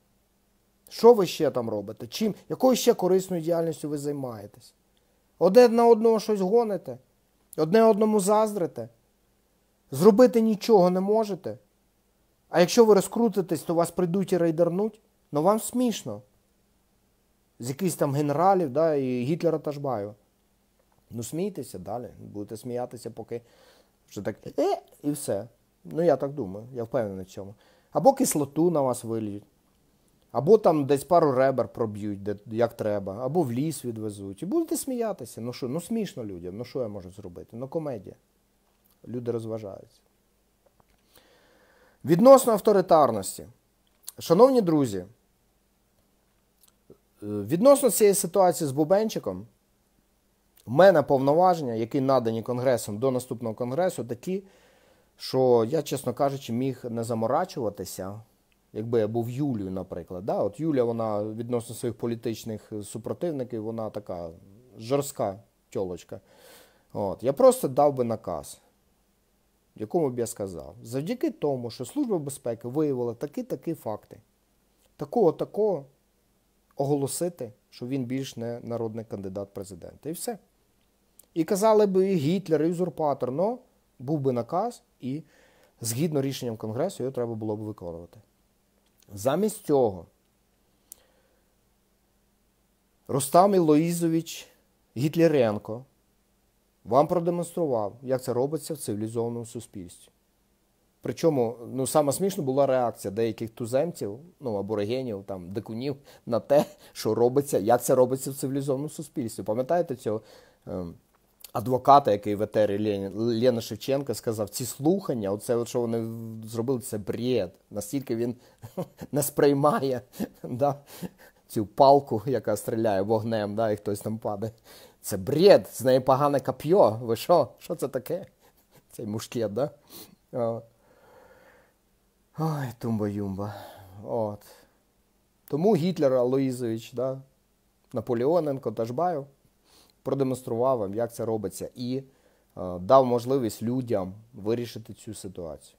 Що ви ще там робите? Чим? Якою ще корисною діяльністю ви займаєтесь? Одне на одного щось гоните? Одне одному заздрите? Зробити нічого не можете? А якщо ви розкрутитесь, то вас прийдуть і рейдернуть? Ну вам смішно. З якихось там генералів да, і Гітлера та Жбаю. Ну, смійтеся далі. Будете сміятися, поки вже так е, і все. Ну, я так думаю, я впевнений в цьому. Або кислоту на вас виліють, або там десь пару ребер проб'ють, де, як треба, або в ліс відвезуть. І будете сміятися. Ну що, ну смішно людям, ну що я можу зробити? Ну комедія. Люди розважаються. Відносно авторитарності. Шановні друзі, відносно цієї ситуації з Бубенчиком, в мене повноваження, які надані Конгресом до наступного конгресу, такі, що я, чесно кажучи, міг не заморачуватися, якби я був Юлією, наприклад. Да? От Юлія, вона відносно своїх політичних супротивників, вона така жорстка тьолочка. От. Я просто дав би наказ якому б я сказав, завдяки тому, що Служба безпеки виявила такі-такі факти, такого такого оголосити, що він більш не народний кандидат президента. І все. І казали б і Гітлер, і узурпатор, але був би наказ, і згідно рішенням Конгресу його треба було б виконувати. Замість цього Рустам Ілоїзович Гітлеренко вам продемонстрував, як це робиться в цивілізованому суспільстві. Причому ну, саме смішно була реакція деяких туземців, ну, аборигенів, там, дикунів на те, що робиться, як це робиться в цивілізованому суспільстві. Пам'ятаєте цього е, адвоката, який в етері Лена Шевченка сказав, ці слухання, оце, от, що вони зробили, це бред. Настільки він не сприймає да, цю палку, яка стріляє вогнем, да, і хтось там падає. Це бред, з неї погане кап'йо. Ви що? Що це таке? Цей мушкет, да? Ой, тумба-юмба. От. Тому Гітлер Алоїзович, да? Наполеоненко Тажбаєв продемонстрував вам, як це робиться, і е, дав можливість людям вирішити цю ситуацію.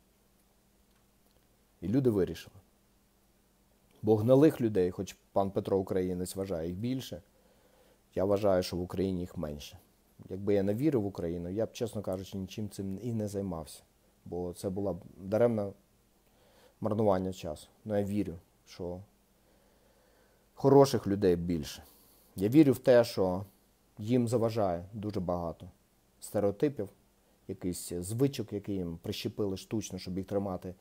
І люди вирішили. Бо гнилих людей, хоч пан Петро Українець вважає їх більше. Я вважаю, що в Україні їх менше. Якби я не вірив в Україну, я б, чесно кажучи, нічим цим і не займався. Бо це було б даремне марнування часу. Ну я вірю, що хороших людей більше. Я вірю в те, що їм заважає дуже багато стереотипів, якийсь звичок, які їм прищепили штучно, щоб їх тримати,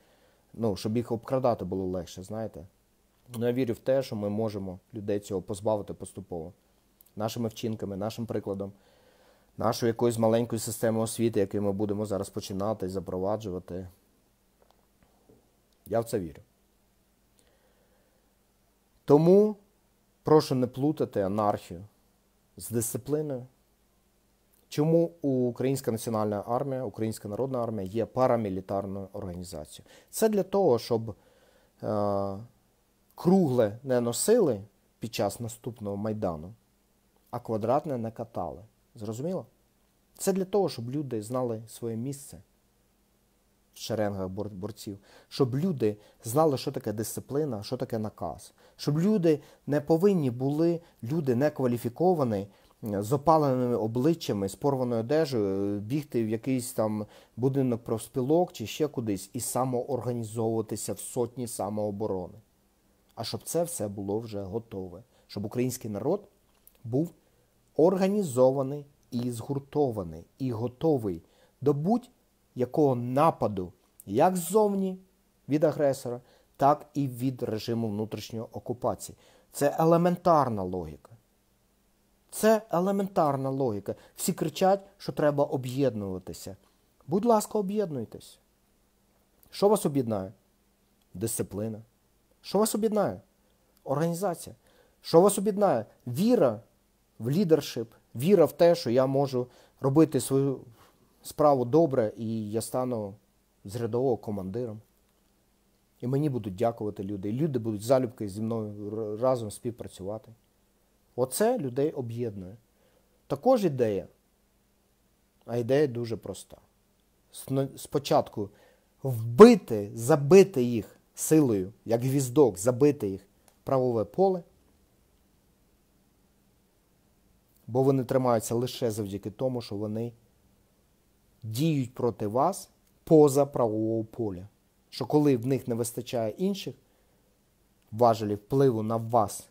ну, щоб їх обкрадати було легше, знаєте. Ну я вірю в те, що ми можемо людей цього позбавити поступово нашими вчинками, нашим прикладом, нашою якоюсь маленькою системою освіти, яку ми будемо зараз починати і запроваджувати. Я в це вірю. Тому прошу не плутати анархію з дисципліною. Чому Українська національна армія, Українська народна армія є парамілітарною організацією? Це для того, щоб е, кругле не носили під час наступного майдану а квадратне не катали. Зрозуміло? Це для того, щоб люди знали своє місце в шеренгах борців, щоб люди знали, що таке дисципліна, що таке наказ, щоб люди не повинні були, люди не кваліфіковані, з опаленими обличчями, з порваною одежею, бігти в якийсь там будинок профспілок чи ще кудись і самоорганізовуватися в сотні самооборони. А щоб це все було вже готове, щоб український народ був організований і згуртований, і готовий до будь-якого нападу, як ззовні від агресора, так і від режиму внутрішньої окупації. Це елементарна логіка. Це елементарна логіка. Всі кричать, що треба об'єднуватися. Будь ласка, об'єднуйтесь. Що вас об'єднає? Дисциплина. Що вас об'єднає? Організація. Що вас об'єднає? Віра в лідершип, віра в те, що я можу робити свою справу добре і я стану з рядового командиром. І мені будуть дякувати люди. І люди будуть залюбки зі мною разом співпрацювати. Оце людей об'єднує. Також ідея, а ідея дуже проста. Спочатку вбити, забити їх силою, як гвіздок, забити їх правове поле, бо вони тримаються лише завдяки тому, що вони діють проти вас поза правового поля. Що коли в них не вистачає інших важелів впливу на вас,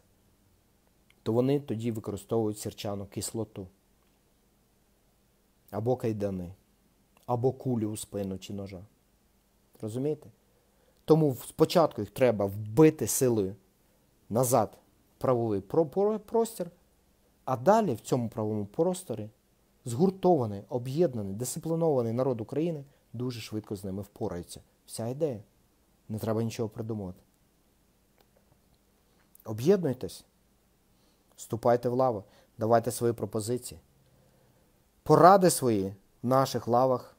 то вони тоді використовують сірчану кислоту. Або кайдани, або кулі у спину чи ножа. Розумієте? Тому спочатку їх треба вбити силою назад в правовий простір, а далі в цьому правовому просторі згуртований, об'єднаний, дисциплінований народ України дуже швидко з ними впорається. Вся ідея. Не треба нічого придумувати. Об'єднуйтесь, вступайте в лаву, давайте свої пропозиції. Поради свої в наших лавах,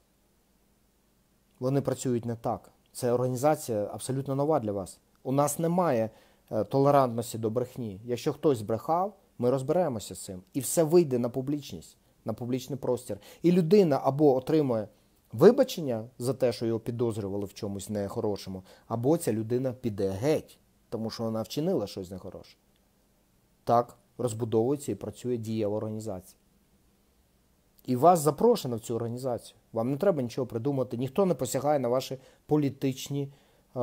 вони працюють не так. Це організація абсолютно нова для вас. У нас немає е, толерантності до брехні. Якщо хтось збрехав, ми розберемося з цим. І все вийде на публічність, на публічний простір. І людина або отримує вибачення за те, що його підозрювали в чомусь нехорошому, або ця людина піде геть, тому що вона вчинила щось нехороше. Так розбудовується і працює дієва організація. І вас запрошено в цю організацію. Вам не треба нічого придумати, ніхто не посягає на ваші політичні е,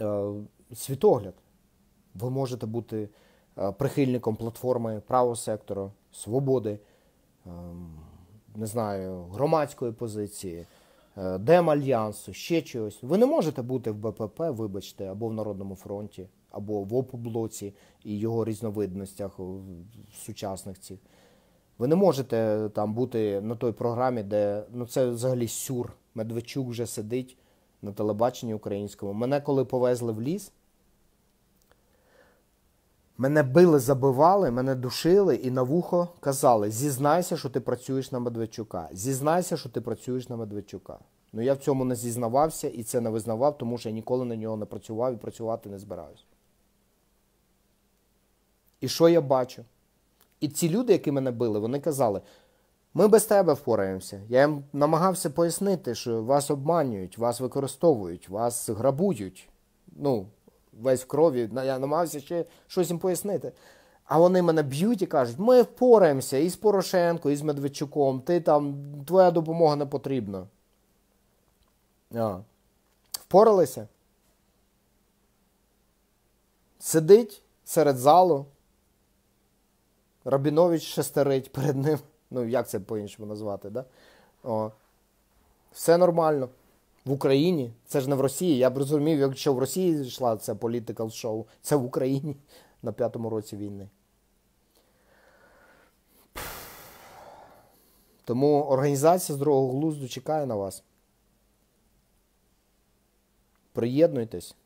е, світогляд. Ви можете бути прихильником платформи правого сектору, свободи. Е, не знаю, громадської позиції, е, Демальянсу, ще чогось. Ви не можете бути в БПП, вибачте, або в Народному фронті, або в ОПО-блоці і його різновидностях сучасних цих. Ви не можете там бути на той програмі, де ну це взагалі сюр. Медведчук вже сидить на телебаченні українському. Мене коли повезли в ліс. Мене били, забивали, мене душили і на вухо казали: зізнайся, що ти працюєш на Медведчука. Зізнайся, що ти працюєш на Медведчука. Ну я в цьому не зізнавався і це не визнавав, тому що я ніколи на нього не працював і працювати не збираюсь. І що я бачу? І ці люди, які мене били, вони казали: ми без тебе впораємося. Я їм намагався пояснити, що вас обманюють, вас використовують, вас грабують. Ну, весь в крові, я намагався ще щось їм пояснити. А вони мене б'ють і кажуть, ми впораємося і з Порошенко, і з Медведчуком, ти там, твоя допомога не потрібна. А. Впоралися? Сидить серед залу. Рабінович шестерить перед ним. Ну, як це по-іншому назвати, да? О. Все нормально в Україні. Це ж не в Росії. Я б розумів, якщо в Росії йшла це політикал шоу, це в Україні на п'ятому році війни. Тому організація здорового глузду чекає на вас. Приєднуйтесь.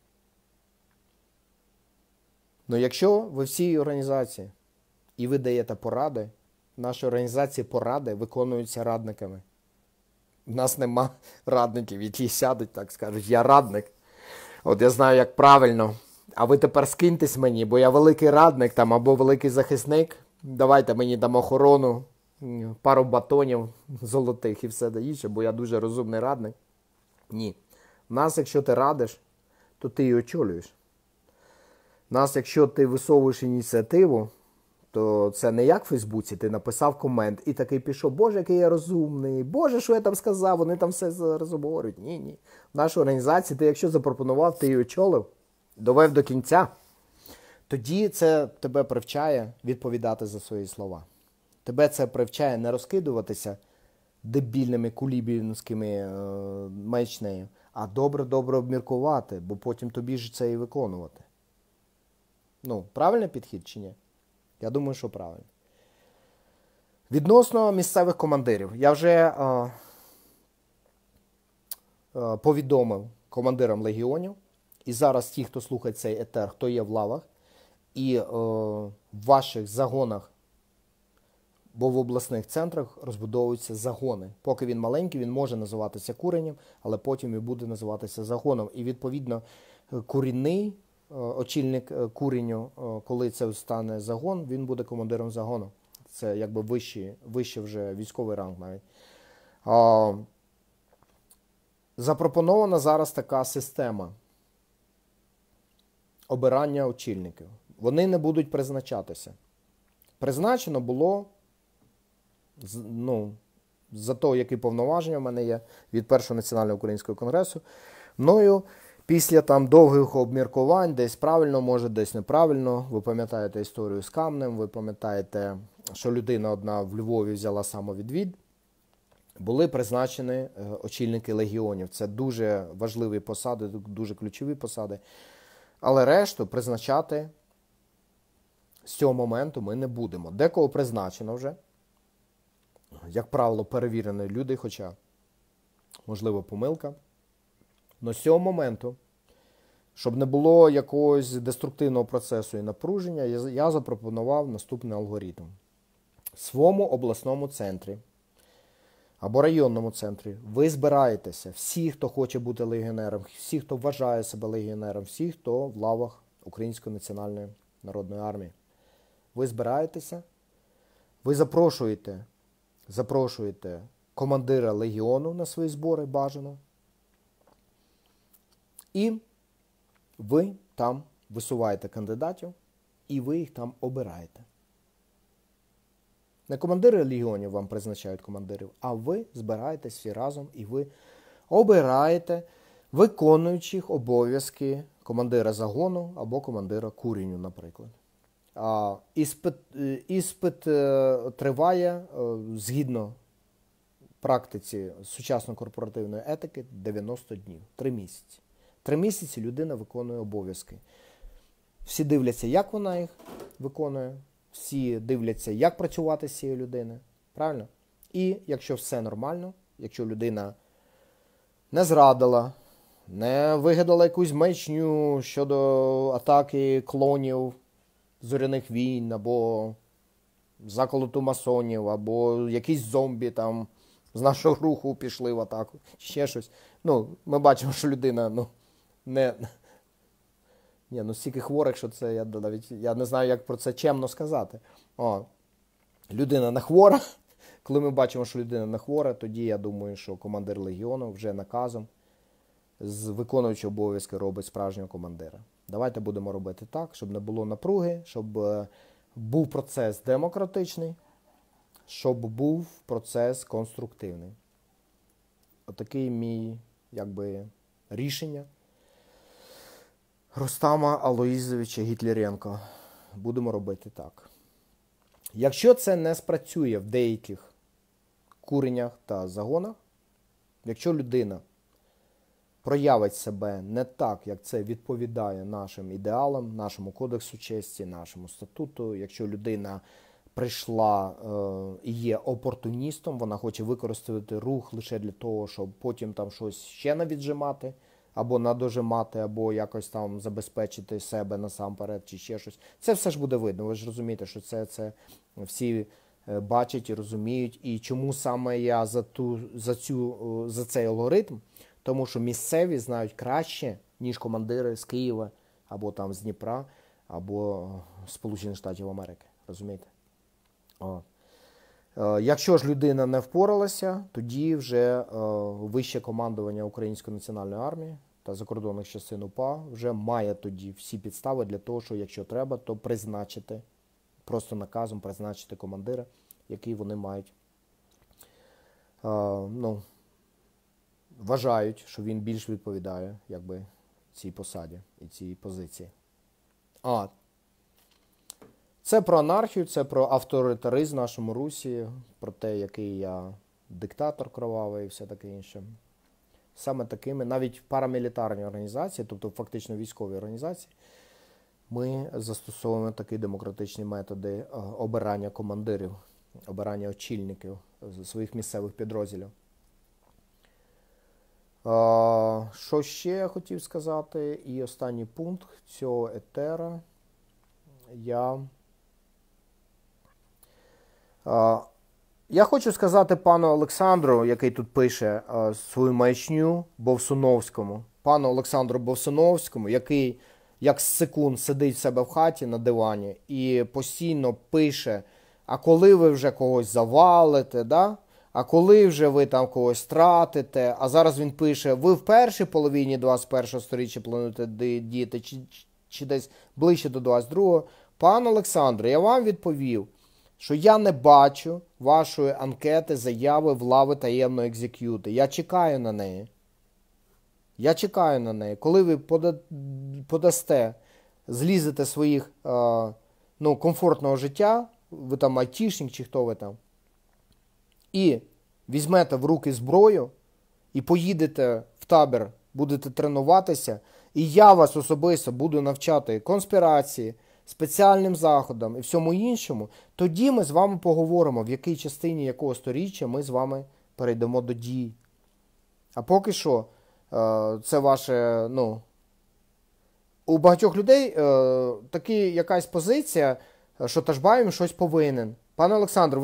Ну якщо ви всій організації і ви даєте поради, наші організації поради виконуються радниками. У нас нема радників, які сядуть, так скажуть, я радник. От я знаю, як правильно. А ви тепер скиньтесь мені, бо я великий радник там або великий захисник. Давайте мені там охорону, пару батонів золотих і все інше, бо я дуже розумний радник. Ні. Нас, якщо ти радиш, то ти її очолюєш. Нас, якщо ти висовуєш ініціативу, то це не як в Фейсбуці, ти написав комент і такий пішов, Боже, який я розумний, Боже, що я там сказав, вони там все зараз обговорюють. Ні, ні. В нашій організації ти, якщо запропонував, ти її очолив, довев до кінця, тоді це тебе привчає відповідати за свої слова. Тебе це привчає не розкидуватися дебільними кулібінськими е, маячнею, а добре-добре обміркувати, бо потім тобі ж це і виконувати. Ну, правильний підхід чи ні? Я думаю, що правильно. Відносно місцевих командирів, я вже е, е, повідомив командирам легіонів, і зараз ті, хто слухає цей етер, хто є в лавах, і е, в ваших загонах, бо в обласних центрах розбудовуються загони. Поки він маленький, він може називатися куренням, але потім він буде називатися загоном. І відповідно курінний е, очільник е, куреню, е, коли це стане загон, він буде командиром загону. Це якби вищий, вищий вже військовий ранг навіть. Запропонована зараз така система обирання очільників. Вони не будуть призначатися. Призначено було ну, за то, які повноваження в мене є від Першого національного українського конгресу. Мною після там довгих обміркувань, десь правильно, може, десь неправильно. Ви пам'ятаєте історію з Камнем, ви пам'ятаєте, що людина одна в Львові взяла самовідвід. Були призначені е, очільники легіонів. Це дуже важливі посади, дуже ключові посади. Але решту призначати з цього моменту ми не будемо. Декого призначено вже, як правило, перевірені люди, хоча, можливо, помилка. Но з цього моменту, щоб не було якогось деструктивного процесу і напруження, я запропонував наступний алгоритм. В своєму обласному центрі або районному центрі ви збираєтеся, всі, хто хоче бути легіонером, всі, хто вважає себе легіонером, всі, хто в лавах Української національної народної армії. Ви збираєтеся, ви запрошуєте, запрошуєте командира легіону на свої збори бажано. І ви там висуваєте кандидатів, і ви їх там обираєте. Не командири легіонів вам призначають командирів, а ви збираєтесь всі разом і ви обираєте виконуючих обов'язки командира загону або командира куріню, наприклад. А, Іспит е, іспит е, триває е, згідно практиці сучасної корпоративної етики 90 днів, 3 місяці. Три місяці людина виконує обов'язки. Всі дивляться, як вона їх виконує, всі дивляться, як працювати з цією людиною. Правильно? І якщо все нормально, якщо людина не зрадила, не вигадала якусь мечню щодо атаки клонів зоряних війн, або заколоту масонів, або якісь зомбі там з нашого руху пішли в атаку, ще щось. Ну, Ми бачимо, що людина ну, не. Ні, ну стільки хворих, що це я навіть я не знаю, як про це чемно сказати. О, Людина не хвора. Коли ми бачимо, що людина не хвора, тоді я думаю, що командир легіону вже наказом з виконуючого обов'язки робить справжнього командира. Давайте будемо робити так, щоб не було напруги, щоб е, був процес демократичний, щоб був процес конструктивний. Отакий мій якби, рішення. Рустама Алоїзовича Гітлеренко. Будемо робити так. Якщо це не спрацює в деяких куренях та загонах, якщо людина проявить себе не так, як це відповідає нашим ідеалам, нашому кодексу честі, нашому статуту, якщо людина прийшла е, і є опортуністом, вона хоче використати рух лише для того, щоб потім там щось ще навіджимати, або надожимати, або якось там забезпечити себе насамперед, чи ще щось. Це все ж буде видно. Ви ж розумієте, що це це всі е, бачать і розуміють. І чому саме я за ту за цю е, за цей алгоритм? Тому що місцеві знають краще, ніж командири з Києва, або там з Дніпра, або Сполучених Штатів Америки. Розумієте? О. Е, якщо ж людина не впоралася, тоді вже вище командування Української національної армії та закордонних частин УПА вже має тоді всі підстави для того, що якщо треба, то призначити, просто наказом призначити командира, який вони мають. Ну, Вважають, що він більш відповідає якби, цій посаді і цій позиції. А, це про анархію, це про авторитаризм в нашому Русі, про те, який я диктатор кровавий і все таке інше. Саме такими, навіть парамілітарні організації, тобто фактично військові організації, ми застосовуємо такі демократичні методи е, обирання командирів, обирання очільників своїх місцевих підрозділів. Е, Що ще я хотів сказати? І останній пункт цього етера. Я е, я хочу сказати пану Олександру, який тут пише е, свою маячню Бовсуновському, пану Олександру Бовсуновському, який як з секунд сидить в себе в хаті на дивані і постійно пише: а коли ви вже когось завалите, да? а коли вже ви там когось тратите. А зараз він пише: ви в першій половині 21 століття плануєте діяти, чи, чи десь ближче до 22-го. Пан Олександре, я вам відповів, що я не бачу вашої анкети заяви в лави таємної екзекюти. Я чекаю на неї. Я чекаю на неї. Коли ви подасте, злізете своїх е, ну, комфортного життя, ви там айтішник чи хто ви там, і візьмете в руки зброю і поїдете в табір, будете тренуватися, і я вас особисто буду навчати конспірації, спеціальним заходам і всьому іншому, тоді ми з вами поговоримо, в якій частині якого сторіччя ми з вами перейдемо до дій. А поки що. Е, це ваше, ну, у багатьох людей е, такі якась позиція, що Ташбаєм щось повинен. Пане Олександр,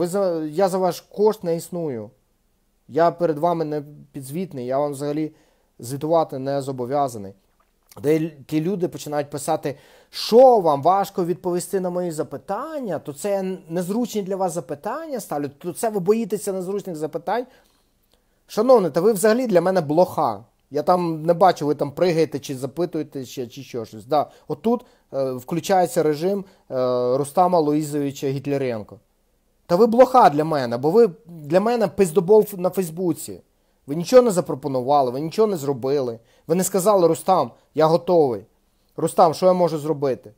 я за ваш кошт не існую. Я перед вами не підзвітний, я вам взагалі звітувати не зобов'язаний. Де ті люди починають писати, що вам важко відповісти на мої запитання, то це незручні для вас запитання ставлю, то це ви боїтеся незручних запитань. Шановне, та ви взагалі для мене блоха. Я там не бачу, ви там пригаєте чи запитуєте ще, чи що щось. Да. Отут е, включається режим е, Рустама Луїзовича Гітляренко. Та ви блоха для мене, бо ви для мене пиздобол на Фейсбуці. Ви нічого не запропонували, ви нічого не зробили. Ви не сказали, Рустам, я готовий. Рустам, що я можу зробити?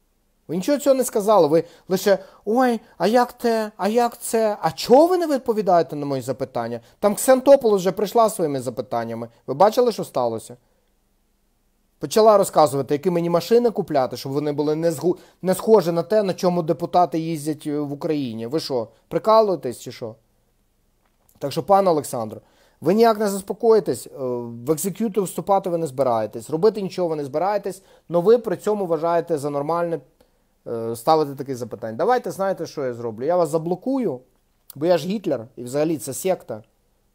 Ви нічого цього не сказали. Ви лише ой, а як те, а як це? А чого ви не відповідаєте на мої запитання? Там Ксентопол вже прийшла своїми запитаннями. Ви бачили, що сталося? Почала розказувати, які мені машини купляти, щоб вони були не згу... не схожі на те, на чому депутати їздять е, в Україні. Ви що, прикалуєтесь чи що? Так що, пане Олександр, ви ніяк не заспокоїтесь, е, в екзекюту вступати ви не збираєтесь, робити нічого ви не збираєтесь, але ви при цьому вважаєте за нормальне Е, ставити таке запитання. Давайте знаєте, що я зроблю? Я вас заблокую, бо я ж Гітлер, і взагалі це секта.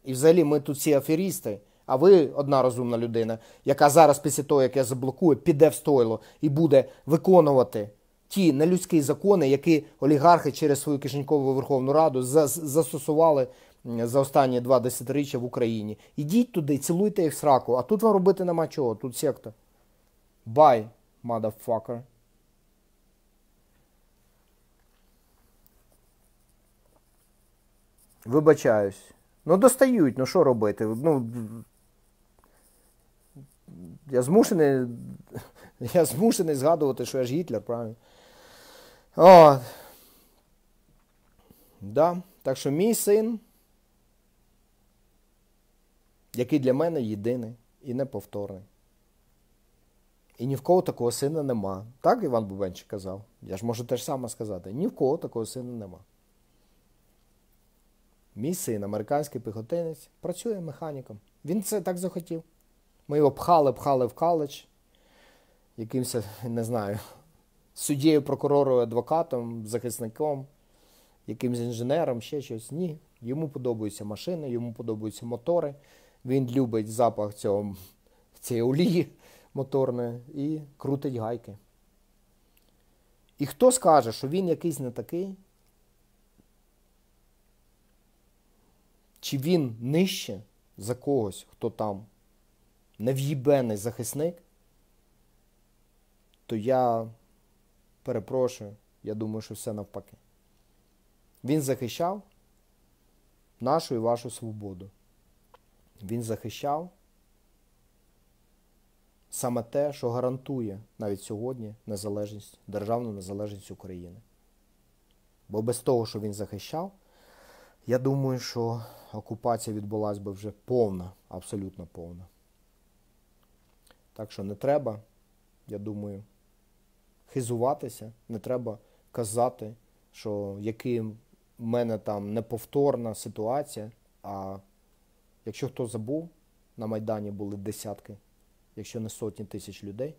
І взагалі ми тут всі аферісти. А ви одна розумна людина, яка зараз, після того, як я заблокую, піде в стойло і буде виконувати ті нелюдські закони, які олігархи через свою кишенькову Верховну Раду застосували за останні два десятиріччя в Україні. Ідіть туди, цілуйте їх сраку, а тут вам робити нема чого, тут секта. Bye, motherfucker. Вибачаюсь. Ну, достають, ну що робити? Ну, Я змушений я змушений згадувати, що я ж Гітлер, правильно? О. Да. Так що мій син, який для мене єдиний і неповторний. І ні в кого такого сина нема. Так Іван Бубенчик казав? Я ж можу теж саме сказати. Ні в кого такого сина нема. Мій син, американський піхотинець, працює механіком. Він це так захотів. Ми його пхали, пхали в коледж, якимось, не знаю, суддєю, прокурором, адвокатом, захисником, якимось інженером, ще щось. Ні. Йому подобаються машини, йому подобаються мотори. Він любить запах цього, цієї олії моторної і крутить гайки. І хто скаже, що він якийсь не такий, Чи він нижче за когось, хто там нев'їбений захисник, то я перепрошую, я думаю, що все навпаки. Він захищав нашу і вашу свободу. Він захищав саме те, що гарантує навіть сьогодні незалежність, державну незалежність України. Бо без того, що він захищав, я думаю, що окупація відбулася би вже повна, абсолютно повна. Так що не треба, я думаю, хизуватися, не треба казати, що який в мене там неповторна ситуація. А якщо хто забув, на Майдані були десятки, якщо не сотні тисяч людей,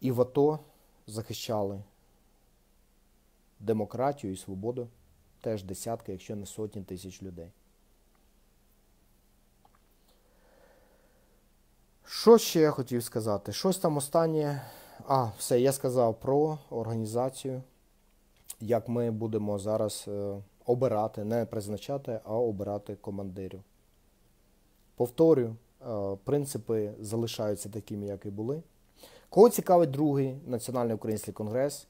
і в АТО захищали демократію і свободу теж десятки, якщо не сотні тисяч людей. Що ще я хотів сказати? Щось там останнє. А, все, я сказав про організацію, як ми будемо зараз е, обирати, не призначати, а обирати командирів. Повторю, е, принципи залишаються такими, як і були. Кого цікавить другий Національний український конгрес?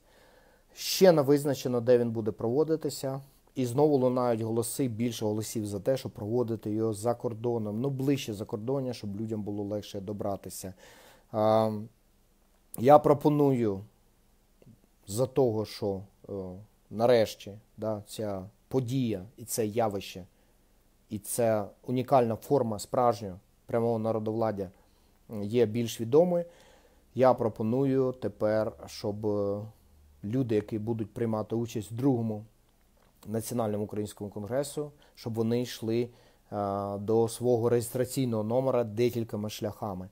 Ще не визначено, де він буде проводитися. І знову лунають голоси, більше голосів за те, щоб проводити його за кордоном, ну ближче за кордоном, щоб людям було легше добратися. А, Я пропоную за того, що о, нарешті да, ця подія і це явище, і ця унікальна форма справжнього прямого народовладдя є більш відомою. Я пропоную тепер, щоб люди, які будуть приймати участь в другому національному українському конгресу, щоб вони йшли до свого реєстраційного номера декількома шляхами.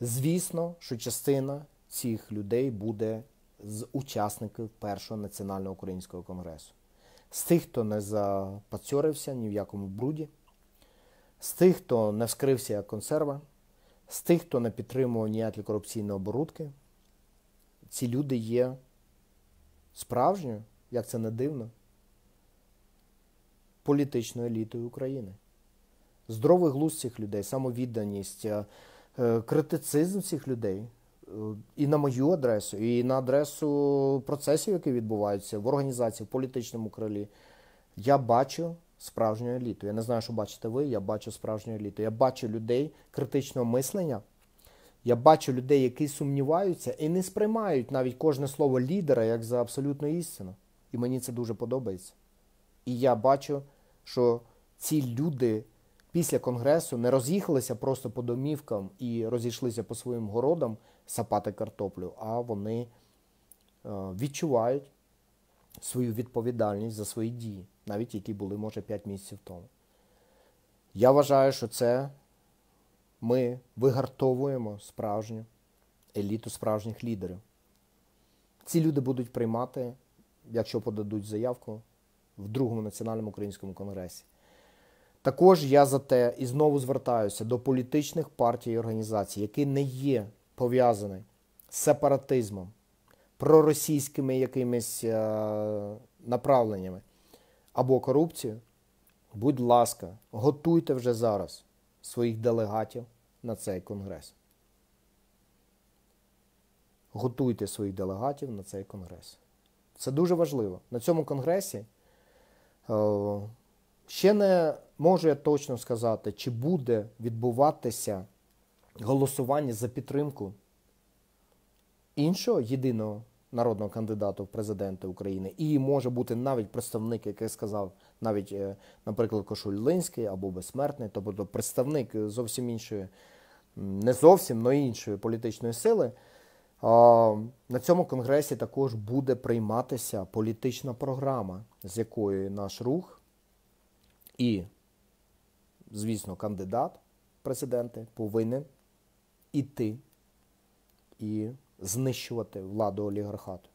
Звісно, що частина цих людей буде з учасників першого національного українського конгресу. З тих, хто не запацьорився ні в якому бруді, з тих, хто не вскрився як консерва, з тих, хто не підтримував ніякі корупційні оборудки, ці люди є справжньою, як це не дивно, політичною елітою України. Здоровий глузд цих людей, самовідданість, е, е, критицизм цих людей і на мою адресу, і на адресу процесів, які відбуваються в організації, в політичному крилі. Я бачу справжню еліту. Я не знаю, що бачите ви, я бачу справжню еліту. Я бачу людей критичного мислення. Я бачу людей, які сумніваються і не сприймають навіть кожне слово лідера як за абсолютну істину. І мені це дуже подобається. І я бачу, що ці люди після конгресу не роз'їхалися просто по домівкам і розійшлися по своїм городам сапати картоплю, а вони е, відчувають свою відповідальність за свої дії, навіть які були, може, 5 місяців тому. Я вважаю, що це ми вигартовуємо справжню еліту справжніх лідерів. Ці люди будуть приймати, якщо подадуть заявку, в другому національному українському конгресі. Також я за те і знову звертаюся до політичних партій і організацій, які не є пов'язані з сепаратизмом, проросійськими якимись е направленнями або корупцією. Будь ласка, готуйте вже зараз своїх делегатів на цей конгрес. Готуйте своїх делегатів на цей конгрес. Це дуже важливо. На цьому конгресі е, ще не можу я точно сказати, чи буде відбуватися голосування за підтримку іншого єдиного народного кандидата в президенти України. І може бути навіть представник, який сказав, навіть, е, наприклад, Кошуль Линський або Безсмертний, тобто представник зовсім іншої не зовсім, але іншої політичної сили. На цьому конгресі також буде прийматися політична програма, з якою наш рух і, звісно, кандидат президенти повинен іти і знищувати владу олігархату.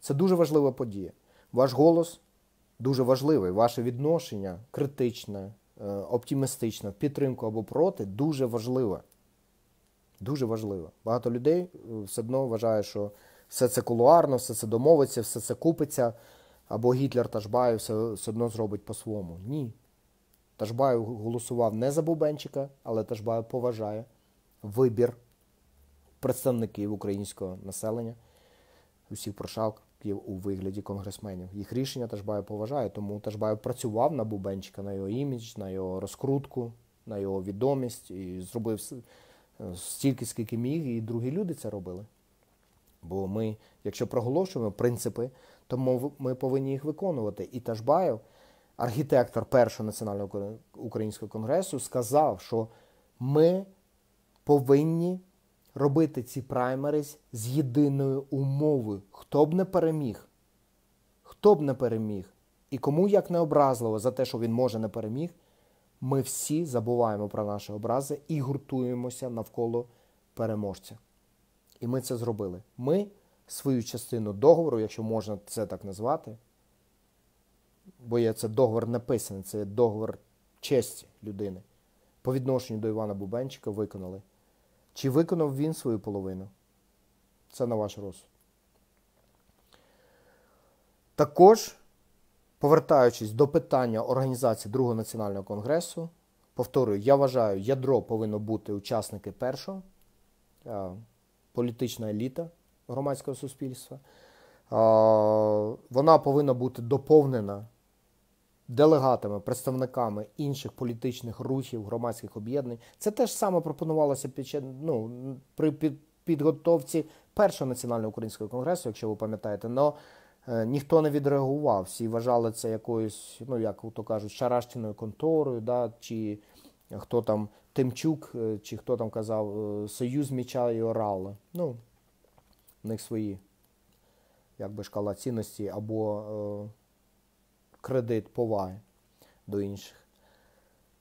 Це дуже важлива подія. Ваш голос дуже важливий, ваше відношення критичне, Е, оптимістична підтримку або проти дуже важлива. Дуже важливо. Багато людей е, все одно вважає, що все це кулуарно, все це домовиться, все це купиться, або Гітлер Ташбаєв все, все одно зробить по-своєму. Ні. Ташбаєв голосував не за Бубенчика, але Ташбаєв поважає вибір представників українського населення, усіх прошалк у вигляді конгресменів. Їх рішення Ташбаєв поважає, тому Ташбаєв працював на Бубенчика, на його імідж, на його розкрутку, на його відомість і зробив е, стільки, скільки міг, і другі люди це робили. Бо ми, якщо проголошуємо принципи, то ми повинні їх виконувати. І Ташбаєв, архітектор першого національного українського конгресу, сказав, що ми повинні робити ці праймерис з єдиною умовою. Хто б не переміг, хто б не переміг, і кому як не образливо за те, що він може не переміг, ми всі забуваємо про наші образи і гуртуємося навколо переможця. І ми це зробили. Ми свою частину договору, якщо можна це так назвати, бо є це договор написаний, це договор честі людини. По відношенню до Івана Бубенчика виконали. Чи виконав він свою половину? Це на ваш розсуд. Також, повертаючись до питання організації Другого національного конгресу, повторюю, я вважаю, ядро повинно бути учасники першого, політична еліта громадського суспільства. Вона повинна бути доповнена делегатами, представниками інших політичних рухів, громадських об'єднань. Це теж саме пропонувалося під ну, при підготовці першого національного українського конгресу, якщо ви пам'ятаєте, але ніхто не відреагував. Всі вважали це якоюсь, ну як то кажуть, шарашчиною конторою, да, чи хто там Тимчук, е, чи хто там казав е, Союз Міча і Орала. Ну, в них свої, як би шкала цінності або е, кредит поваги до інших.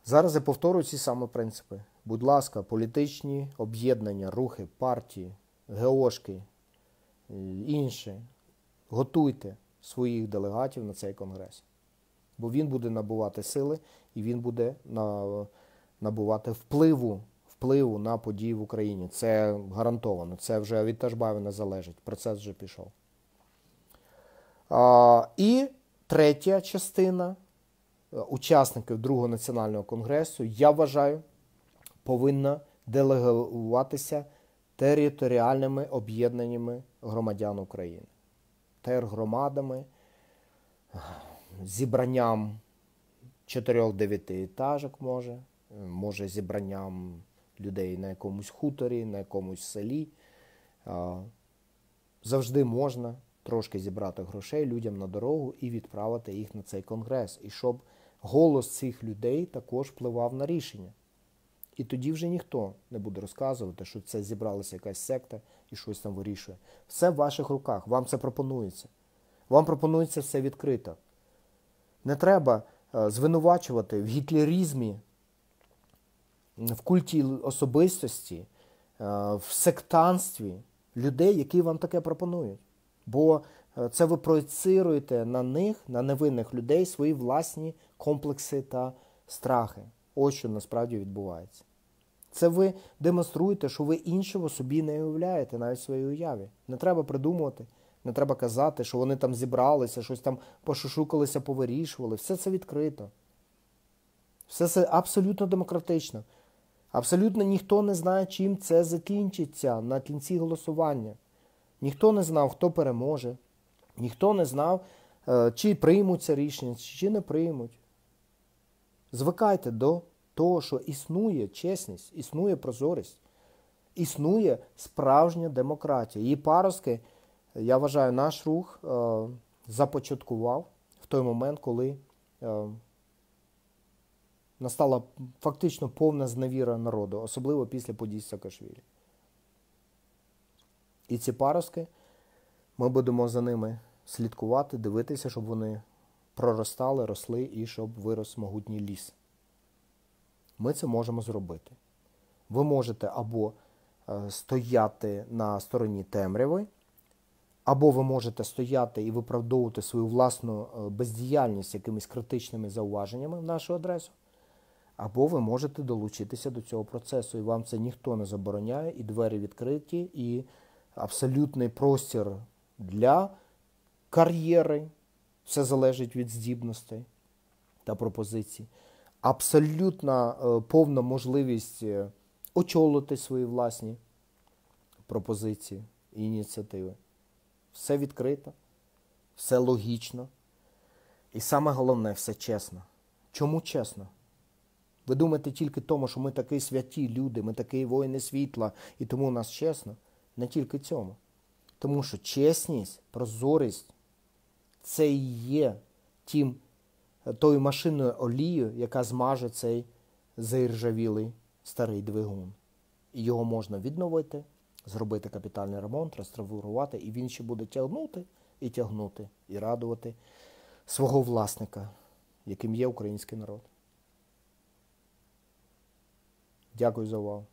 Зараз я повторюю ці самі принципи. Будь ласка, політичні об'єднання, рухи, партії, геошки, інші. Готуйте своїх делегатів на цей конгрес. Бо він буде набувати сили і він буде набувати впливу впливу на події в Україні. Це гарантовано. Це вже від Ташбавіна залежить. Процес вже пішов. А, І третя частина е, учасників Другого національного конгресу, я вважаю, повинна делегуватися територіальними об'єднаннями громадян України. Тергромадами, зібранням 4-9 етажок може, може зібранням людей на якомусь хуторі, на якомусь селі. Завжди можна трошки зібрати грошей людям на дорогу і відправити їх на цей конгрес. І щоб голос цих людей також впливав на рішення. І тоді вже ніхто не буде розказувати, що це зібралася якась секта і щось там вирішує. Все в ваших руках, вам це пропонується. Вам пропонується все відкрито. Не треба е, звинувачувати в гітлерізмі в культі особистості, е, в сектанстві людей, які вам таке пропонують. Бо е, це ви проєцируєте на них, на невинних людей, свої власні комплекси та страхи. Ось що насправді відбувається. Це ви демонструєте, що ви іншого собі не уявляєте навіть в своїй уяві. Не треба придумувати, не треба казати, що вони там зібралися, щось там пошушукалися, повирішували. Все це відкрито. Все це абсолютно демократично. Абсолютно ніхто не знає, чим це закінчиться на кінці голосування. Ніхто не знав, хто переможе, ніхто не знав, е, чи приймуться рішення, чи не приймуть. Звикайте до того, що існує чесність, існує прозорість, існує справжня демократія. Її паростки, я вважаю, наш рух е, започаткував в той момент, коли. Е, настала фактично повна зневіра народу, особливо після подій Саакашвілі. І ці паростки, ми будемо за ними слідкувати, дивитися, щоб вони проростали, росли і щоб вирос могутній ліс. Ми це можемо зробити. Ви можете або е, стояти на стороні темряви, або ви можете стояти і виправдовувати свою власну е, бездіяльність якимись критичними зауваженнями в нашу адресу. Або ви можете долучитися до цього процесу, і вам це ніхто не забороняє, і двері відкриті, і абсолютний простір для кар'єри. Все залежить від здібностей та пропозицій. Абсолютна е, повна можливість е, очолити свої власні пропозиції і ініціативи. Все відкрито, все логічно. І саме головне, все чесно. Чому чесно? Ви думаєте тільки тому, що ми такі святі люди, ми такі воїни світла, і тому у нас чесно? Не тільки цьому. Тому що чесність, прозорість це і є тим, тою машинною олією, яка змаже цей заіржавілий старий двигун. І його можна відновити, зробити капітальний ремонт, реставрувати, і він ще буде тягнути і тягнути, і радувати свого власника, яким є український народ. Дякую за увагу.